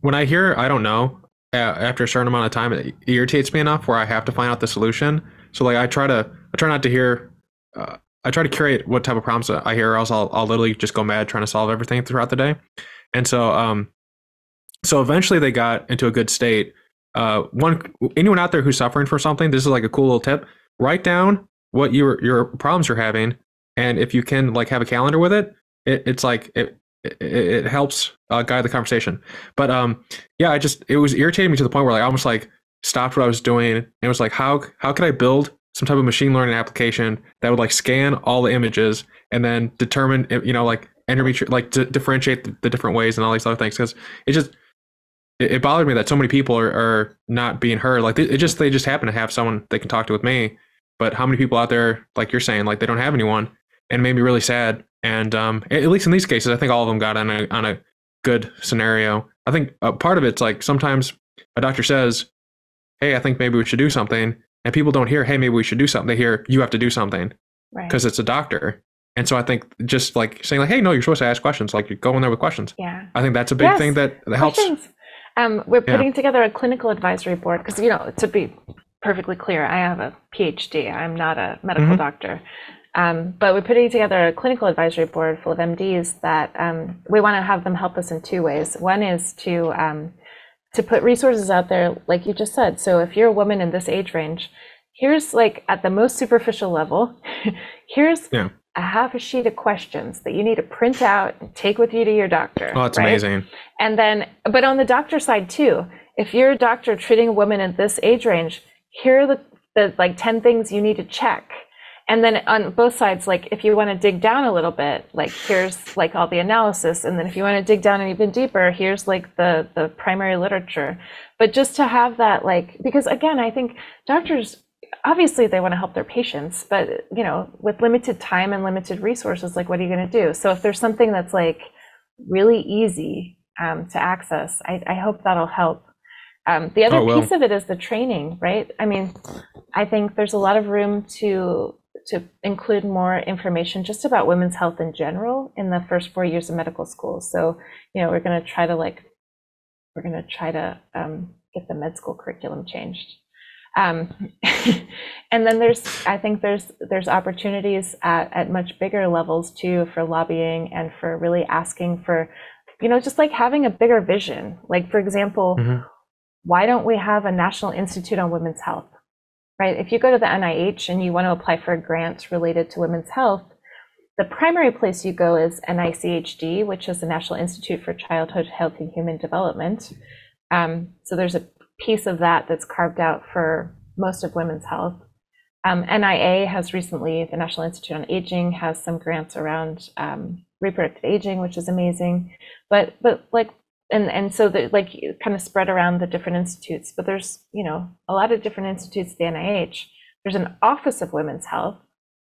when I hear I don't know after a certain amount of time, it irritates me enough where I have to find out the solution. So like I try to I try not to hear. Uh, I try to curate what type of problems I hear, or else I'll I'll literally just go mad trying to solve everything throughout the day. And so um, so eventually they got into a good state. Uh, one anyone out there who's suffering from something, this is like a cool little tip. Write down what your your problems you're having, and if you can like have a calendar with it, it it's like it it, it helps uh, guide the conversation. But um, yeah, I just it was irritating me to the point where like, I almost like stopped what I was doing and it was like, how how could I build some type of machine learning application that would like scan all the images and then determine you know like endometri like differentiate the, the different ways and all these other things because it just it, it bothered me that so many people are, are not being heard like it, it just they just happen to have someone they can talk to with me but how many people out there like you're saying like they don't have anyone and it made me really sad and um, at least in these cases, I think all of them got on a on a good scenario. I think uh, part of it's like sometimes a doctor says, "Hey, I think maybe we should do something," and people don't hear, "Hey, maybe we should do something." They hear, "You have to do something," Right. because it's a doctor. And so I think just like saying like, "Hey, no, you're supposed to ask questions." Like you go in there with questions. Yeah. I think that's a big Yes, thing that, that helps. Um, we're Yeah. putting together a clinical advisory board because, you know, to be perfectly clear, I have a PhD. I'm not a medical Mhm. doctor. Um, but we're putting together a clinical advisory board full of MDs that um, we want to have them help us in two ways. One is to um, to put resources out there, like you just said. So if you're a woman in this age range, here's like at the most superficial level, (laughs) here's Yeah. a half a sheet of questions that you need to print out and take with you to your doctor. Oh, that's right? amazing. And then, but on the doctor side too, if you're a doctor treating a woman in this age range, here are the, the like 10 things you need to check. And then on both sides, like if you want to dig down a little bit, like here's like all the analysis. And then if you want to dig down even deeper, here's like the, the primary literature. But just to have that, like, because again, I think doctors, obviously they want to help their patients, but you know, with limited time and limited resources, like what are you going to do? So if there's something that's like really easy um, to access, I, I hope that'll help. Um, the other Oh, well. piece of it is the training, right? I mean, I think there's a lot of room to to include more information just about women's health in general in the first four years of medical school. So, you know, we're going to try to like, we're going to try to um, get the med school curriculum changed. Um, (laughs) and then there's, I think there's there's opportunities at, at much bigger levels too for lobbying and for really asking for, you know, just like having a bigger vision. Like for example, Mhm. Why don't we have a National Institute on Women's Health? Right? If you go to the NIH and you want to apply for a grant related to women's health, the primary place you go is NICHD, which is the National Institute for Childhood Health and Human Development. Um, so there's a piece of that that's carved out for most of women's health. Um, NIA has recently, the National Institute on Aging has some grants around um, reproductive aging, which is amazing. But but like and and so that like kind of spread around the different institutes. But there's you know a lot of different institutes. at The NIH. There's an Office of Women's Health.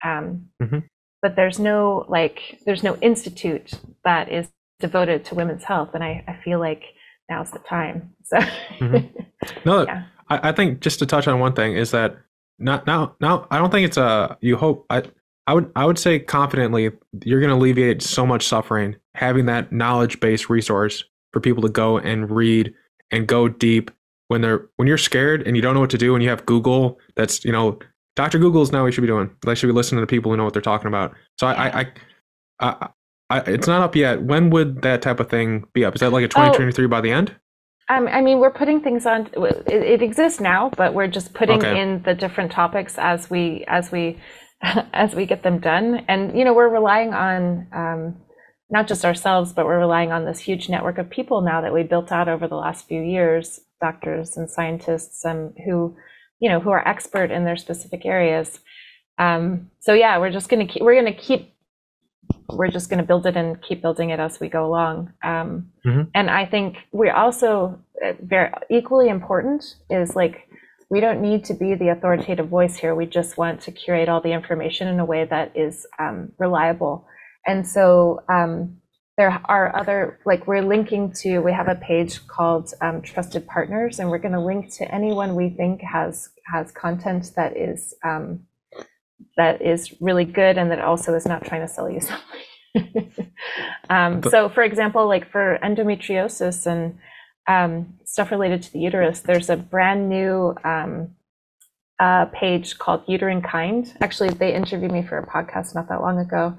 Um, Mhm. but there's no like there's no institute that is devoted to women's health and i, I feel like now's the time so Mhm. (laughs) No, Yeah. I, I think just to touch on one thing is that not now now I don't think it's a you hope I I would I would say confidently you're going to alleviate so much suffering having that knowledge based resource for people to go and read and go deep when they're when you're scared and you don't know what to do and you have Google that's you know Dr. Google is now what you should be doing. They should be listening to people who know what they're talking about. So I I, I, I, it's not up yet. When would that type of thing be up? Is that like a 2023 by the end? um, i mean we're putting things on it, it exists now but we're just putting Okay. in the different topics as we as we (laughs) as we get them done and you know we're relying on um, not just ourselves but we're relying on this huge network of people now that we built out over the last few years doctors and scientists um, who you know who are expert in their specific areas. Um, so yeah we're just going to keep we're going to keep we're just going to build it and keep building it as we go along. Um, Mhm. and i think we're also uh, very equally important is like we don't need to be the authoritative voice here. We just want to curate all the information in a way that is um, reliable and so um, there are other like we're linking to we have a page called um, trusted partners and we're going to link to anyone we think has has content that is um, that is really good and that also is not trying to sell you (laughs) something. um, so, for example, like for endometriosis and um, stuff related to the uterus, there's a brand new um, uh, page called Uterine Kind. Actually, they interviewed me for a podcast not that long ago,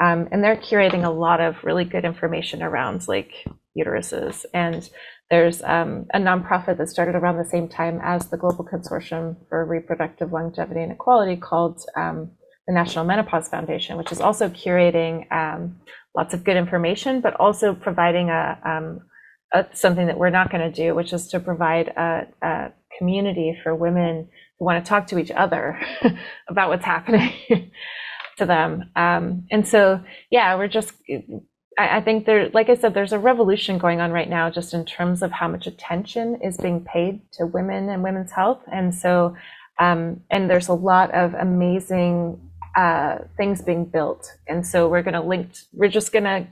um, and they're curating a lot of really good information around like uteruses. And there's um, a nonprofit that started around the same time as the Global Consortium for Reproductive Longevity and Equality called um, the National Menopause Foundation, which is also curating um, lots of good information, but also providing a, um, a something that we're not going to do, which is to provide a, a community for women who want to talk to each other (laughs) about what's happening to them. Um, and so, yeah, we're just, I, I, think there, like I said, there's a revolution going on right now just in terms of how much attention is being paid to women and women's health. And so, um, and there's a lot of amazing uh, things being built. And so we're going to link, we're just going to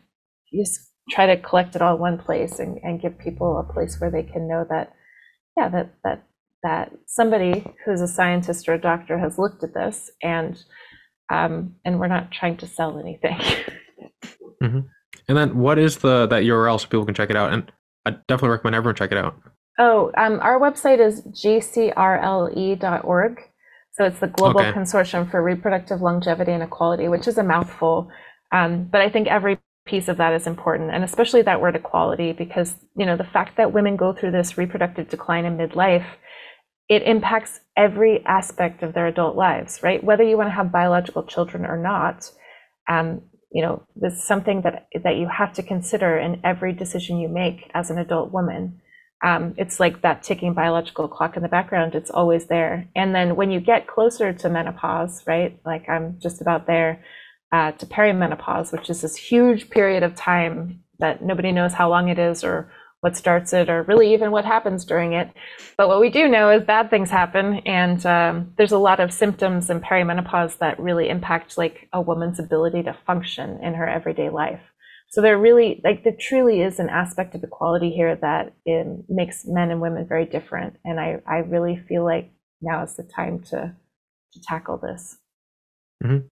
just try to collect it all in one place and, and give people a place where they can know that, yeah, that, that that somebody who's a scientist or a doctor has looked at this and um, and we're not trying to sell anything. (laughs) mm-hmm. And then what is the that URL so people can check it out? And I definitely recommend everyone check it out. Oh, um, our website is gcrle.org. So it's the Global okay. Consortium for Reproductive Longevity and Equality, which is a mouthful. Um, but I think every piece of that is important, and especially that word equality, because you know the fact that women go through this reproductive decline in midlife it impacts every aspect of their adult lives, right? Whether you want to have biological children or not, um, you know, this is something that that you have to consider in every decision you make as an adult woman. Um, it's like that ticking biological clock in the background. It's always there. And then when you get closer to menopause, right? Like I'm just about there uh, to perimenopause, which is this huge period of time that nobody knows how long it is or what starts it or really even what happens during it. But what we do know is bad things happen, and um, there's a lot of symptoms in perimenopause that really impact like a woman's ability to function in her everyday life. So there really, like, there truly is an aspect of equality here that makes men and women very different, and I, I really feel like now is the time to to tackle this. Mm-hmm.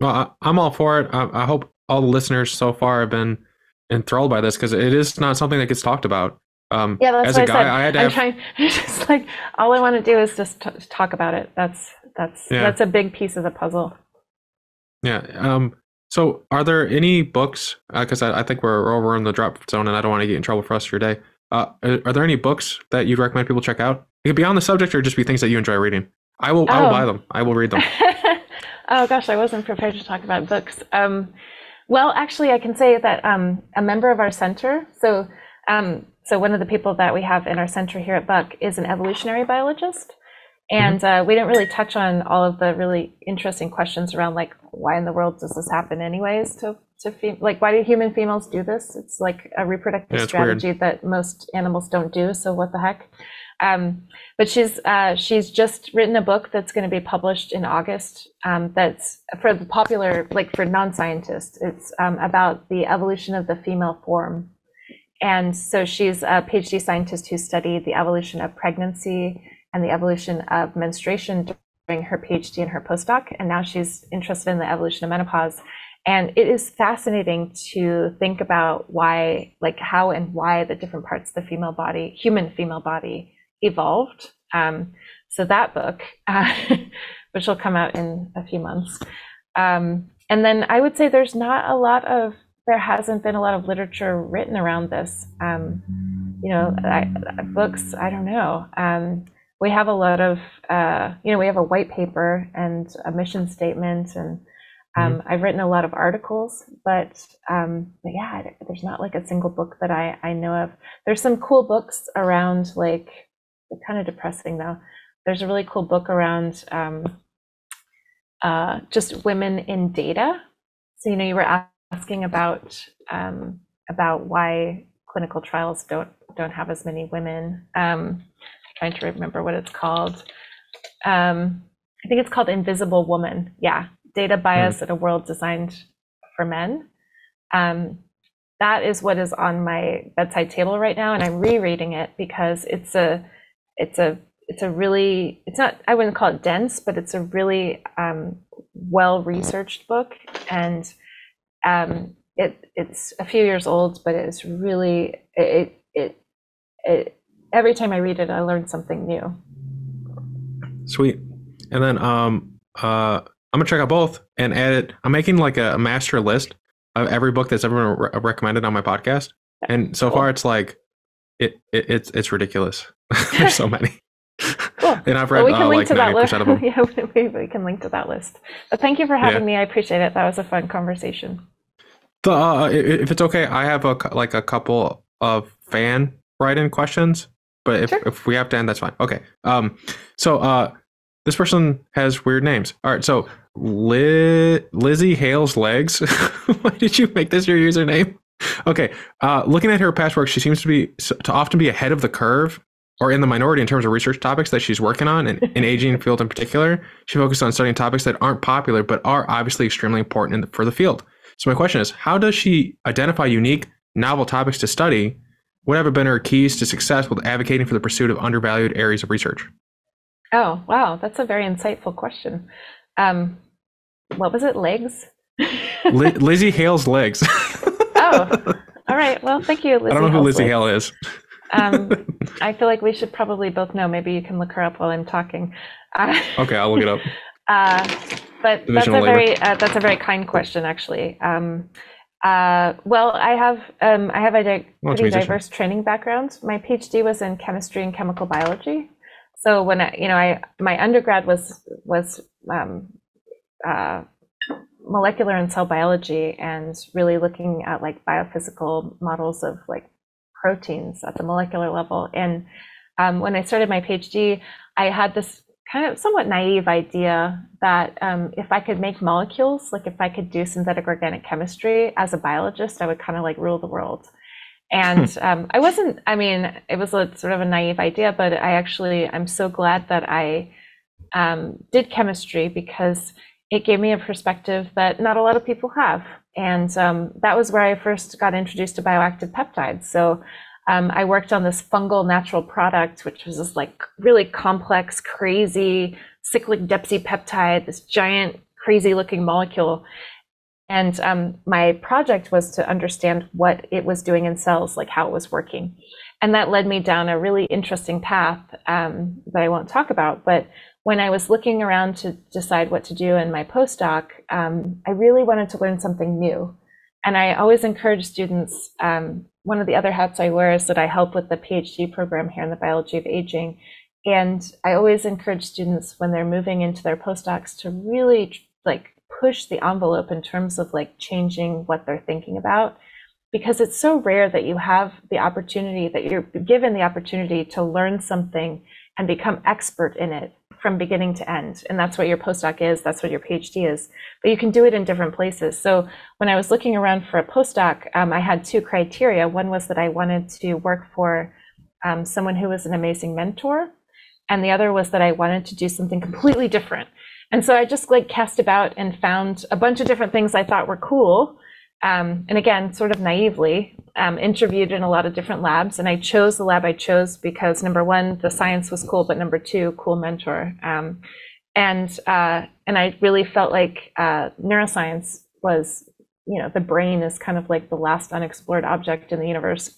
Well, I, am all for it. I, I hope all the listeners so far have been enthralled by this because it is not something that gets talked about. Um, yeah, that's as a guy, I, said. I had to I'm have... trying. (laughs) Just like all I want to do is just t- talk about it. That's that's yeah. that's a big piece of the puzzle. Yeah. Um. So, are there any books? Because uh, I, I, think we're, over in the drop zone, and I don't want to get in trouble for us for your day. Uh, are, are, there any books that you'd recommend people check out? It could be on the subject, or just be things that you enjoy reading. I will. Oh. I will buy them. I will read them. (laughs) oh gosh, I wasn't prepared to talk about books. Um, well, actually, I can say that um, a member of our center, so um, so one of the people that we have in our center here at Buck is an evolutionary biologist, and mm-hmm. uh, we didn't really touch on all of the really interesting questions around like why in the world does this happen anyways to to fem- like why do human females do this? It's like a reproductive yeah, strategy weird. that most animals don't do. So what the heck? Um, but she's uh, she's just written a book that's going to be published in August. Um, that's for the popular, like for non-scientists. It's um, about the evolution of the female form, and so she's a PhD scientist who studied the evolution of pregnancy and the evolution of menstruation during her PhD and her postdoc, and now she's interested in the evolution of menopause. And it is fascinating to think about why, like how and why the different parts of the female body, human female body, evolved. Um, so that book, uh, (laughs) which will come out in a few months. Um, and then I would say there's not a lot of, there hasn't been a lot of literature written around this. Um, you know, I, books, I don't know. Um, we have a lot of, uh, you know, we have a white paper and a mission statement and um, mm-hmm. I've written a lot of articles, but, um, but yeah, there's not like a single book that I, I know of. There's some cool books around like kind of depressing though. There's a really cool book around um, uh, just women in data. So you know, you were asking about um, about why clinical trials don't don't have as many women. Um, trying to remember what it's called. Um, I think it's called Invisible Woman. Yeah, data bias mm. in a world designed for men. Um, that is what is on my bedside table right now, and I'm rereading it because it's a it's a it's a really it's not I wouldn't call it dense, but it's a really um, well researched book, and um, it it's a few years old, but it's really it it it. Every time I read it, I learn something new. Sweet. And then um uh I'm gonna check out both and add it. I'm making like a, master list of every book that's ever been re- recommended on my podcast, and so Cool. far it's like it, it it's it's ridiculous. (laughs) There's so (laughs) many, Cool. (laughs) and I've read Well, we can uh, link like to that list. of them. yeah, we, we can link to that list. But thank you for having Yeah. me. I appreciate it. That was a fun conversation. The, uh, if it's okay, I have a like a couple of fan write-in questions, but if, Sure. if we have to end, that's fine. Okay. Um. So uh, this person has weird names. All right. So Li- Lizzie Hale's legs. (laughs) Why did you make this your username? Okay. Uh, looking at her past work, she seems to be to often be ahead of the curve or in the minority in terms of research topics that she's working on, and in (laughs) aging field in particular. She focuses on studying topics that aren't popular but are obviously extremely important in the, for the field. So my question is, how does she identify unique, novel topics to study? What have been her keys to success with advocating for the pursuit of undervalued areas of research? Oh, wow. That's a very insightful question. Um, what was it? Legs? Li- Lizzie Hale's legs. (laughs) oh, all right. Well, thank you, Lizzie. I don't know who Hale's Lizzie legs. Hale is. Um, (laughs) I feel like we should probably both know. Maybe you can look her up while I'm talking. Uh, Okay, I'll look it up. (laughs) Uh, but that's a labor. very uh, that's a very kind question, actually. Um, uh, well, I have um, I have a di- Well, pretty musician. diverse training background. My PhD was in chemistry and chemical biology. So when I, you know, I my undergrad was was um, uh, molecular and cell biology, and really looking at like biophysical models of like proteins at the molecular level. And um, when I started my PhD, I had this kind of somewhat naive idea that um, if I could make molecules, like if I could do synthetic organic chemistry as a biologist, I would kind of like rule the world. And um, I wasn't, I mean, it was a sort of a naive idea, but I actually, I'm so glad that I um, did chemistry because it gave me a perspective that not a lot of people have. And um, that was where I first got introduced to bioactive peptides. So um, I worked on this fungal natural product, which was this like really complex, crazy cyclic peptide, this giant, crazy looking molecule. And um, my project was to understand what it was doing in cells, like how it was working. And that led me down a really interesting path um, that I won't talk about. But when I was looking around to decide what to do in my postdoc, um, I really wanted to learn something new. And I always encourage students. Um, one of the other hats I wear is that I help with the PhD program here in the biology of aging. And I always encourage students when they're moving into their postdocs to really like push the envelope in terms of like changing what they're thinking about because it's so rare that you have the opportunity that you're given the opportunity to learn something and become expert in it from beginning to end. And that's what your postdoc is that's what your phd is. But you can do it in different places. So when i was looking around for a postdoc um, i had two criteria. One was that i wanted to work for um, someone who was an amazing mentor and the other was that i wanted to do something completely different. And so I just like cast about and found a bunch of different things I thought were cool. Um, and again, sort of naively, um, interviewed in a lot of different labs. And I chose the lab I chose because number one, the science was cool, but number two, cool mentor. Um, and uh, and I really felt like uh, neuroscience was, you know, the brain is kind of like the last unexplored object in the universe.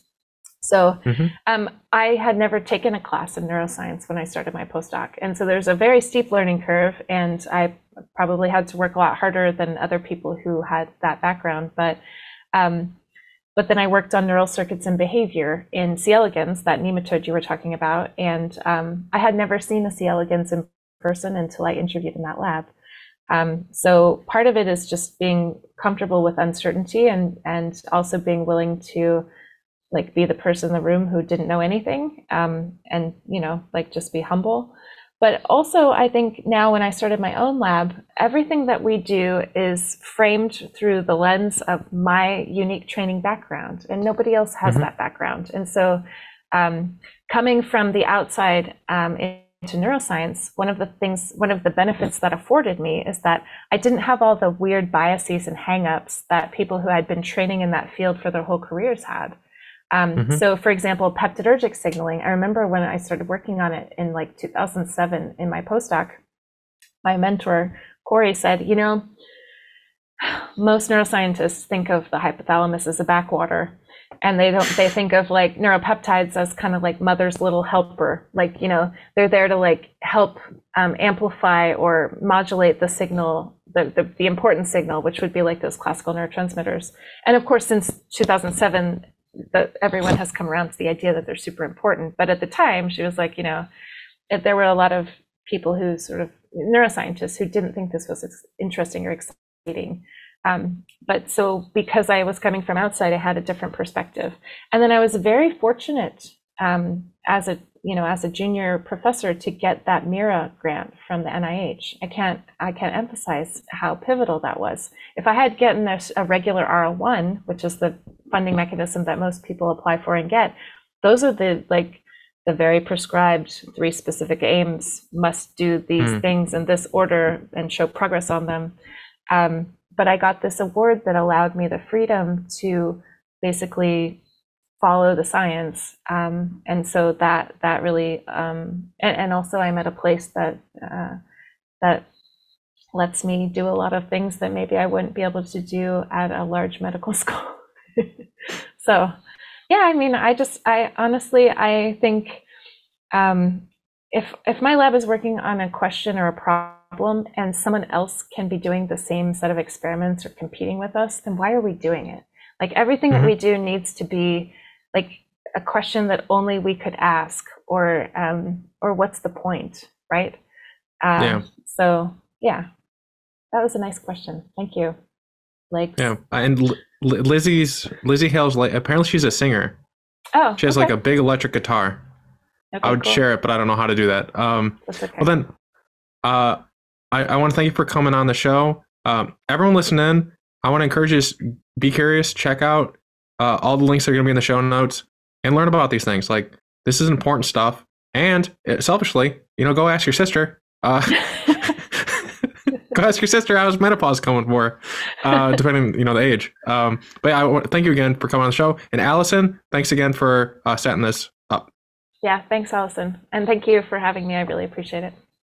So Mhm. um, I had never taken a class in neuroscience when I started my postdoc. And so there's a very steep learning curve, and I probably had to work a lot harder than other people who had that background. But um, but then I worked on neural circuits and behavior in C. elegans, that nematode you were talking about. And um, I had never seen a C. elegans in person until I interviewed in that lab. Um, so part of it is just being comfortable with uncertainty and and also being willing to like be the person in the room who didn't know anything um, and you know like just be humble but also i think now when i started my own lab everything that we do is framed through the lens of my unique training background and nobody else has Mhm. that background and so um, coming from the outside um, into neuroscience one of the things one of the benefits that afforded me is that i didn't have all the weird biases and hangups that people who had been training in that field for their whole careers had um, Mhm. So, for example, peptidergic signaling. I remember when I started working on it in like 2007 in my postdoc, my mentor Cori said, you know, most neuroscientists think of the hypothalamus as a backwater and they don't they think of like neuropeptides as kind of like mother's little helper like you know they're there to like help um, amplify or modulate the signal the, the, the important signal which would be like those classical neurotransmitters and of course since 2007 that everyone has come around to the idea that they're super important but at the time she was like you know there were a lot of people who sort of neuroscientists who didn't think this was interesting or exciting um, but so because I was coming from outside, I had a different perspective. And then I was very fortunate um, as a you know as a junior professor to get that Mira grant from the NIH. I can't I can't emphasize how pivotal that was. If I had gotten a, a regular R1, which is the funding mechanism that most people apply for and get, those are the like the very prescribed three specific aims must do these mm. things in this order and show progress on them. Um, but I got this award that allowed me the freedom to basically follow the science. Um, and so that that really um, and, and, also I'm at a place that uh, that lets me do a lot of things that maybe I wouldn't be able to do at a large medical (laughs) school. (laughs) so yeah, I mean, I just I honestly I think um, if if my lab is working on a question or a problem and someone else can be doing the same set of experiments or competing with us, then why are we doing it? Like everything mm-hmm. that we do needs to be like a question that only we could ask, or um, or what's the point, right? Um, yeah. So yeah, that was a nice question. Thank you. Like yeah, and Lizzie's Lizzie Hale's like apparently she's a singer. Oh, she has okay. like a big electric guitar. Okay, I would cool. share it, but I don't know how to do that. Um, okay. Well then, uh, I, I want to thank you for coming on the show. Um, everyone listening, I want to encourage you to be curious, check out uh, all the links that are going to be in the show notes, and learn about these things. Like this is important stuff. And uh, selfishly, you know, go ask your sister. Uh, (laughs) ask your sister how's menopause coming for, uh, (laughs) depending you know the age. Um, but yeah, I want thank you again for coming on the show. And Allison, thanks again for uh, setting this up. Yeah, thanks, Allison, and thank you for having me. I really appreciate it.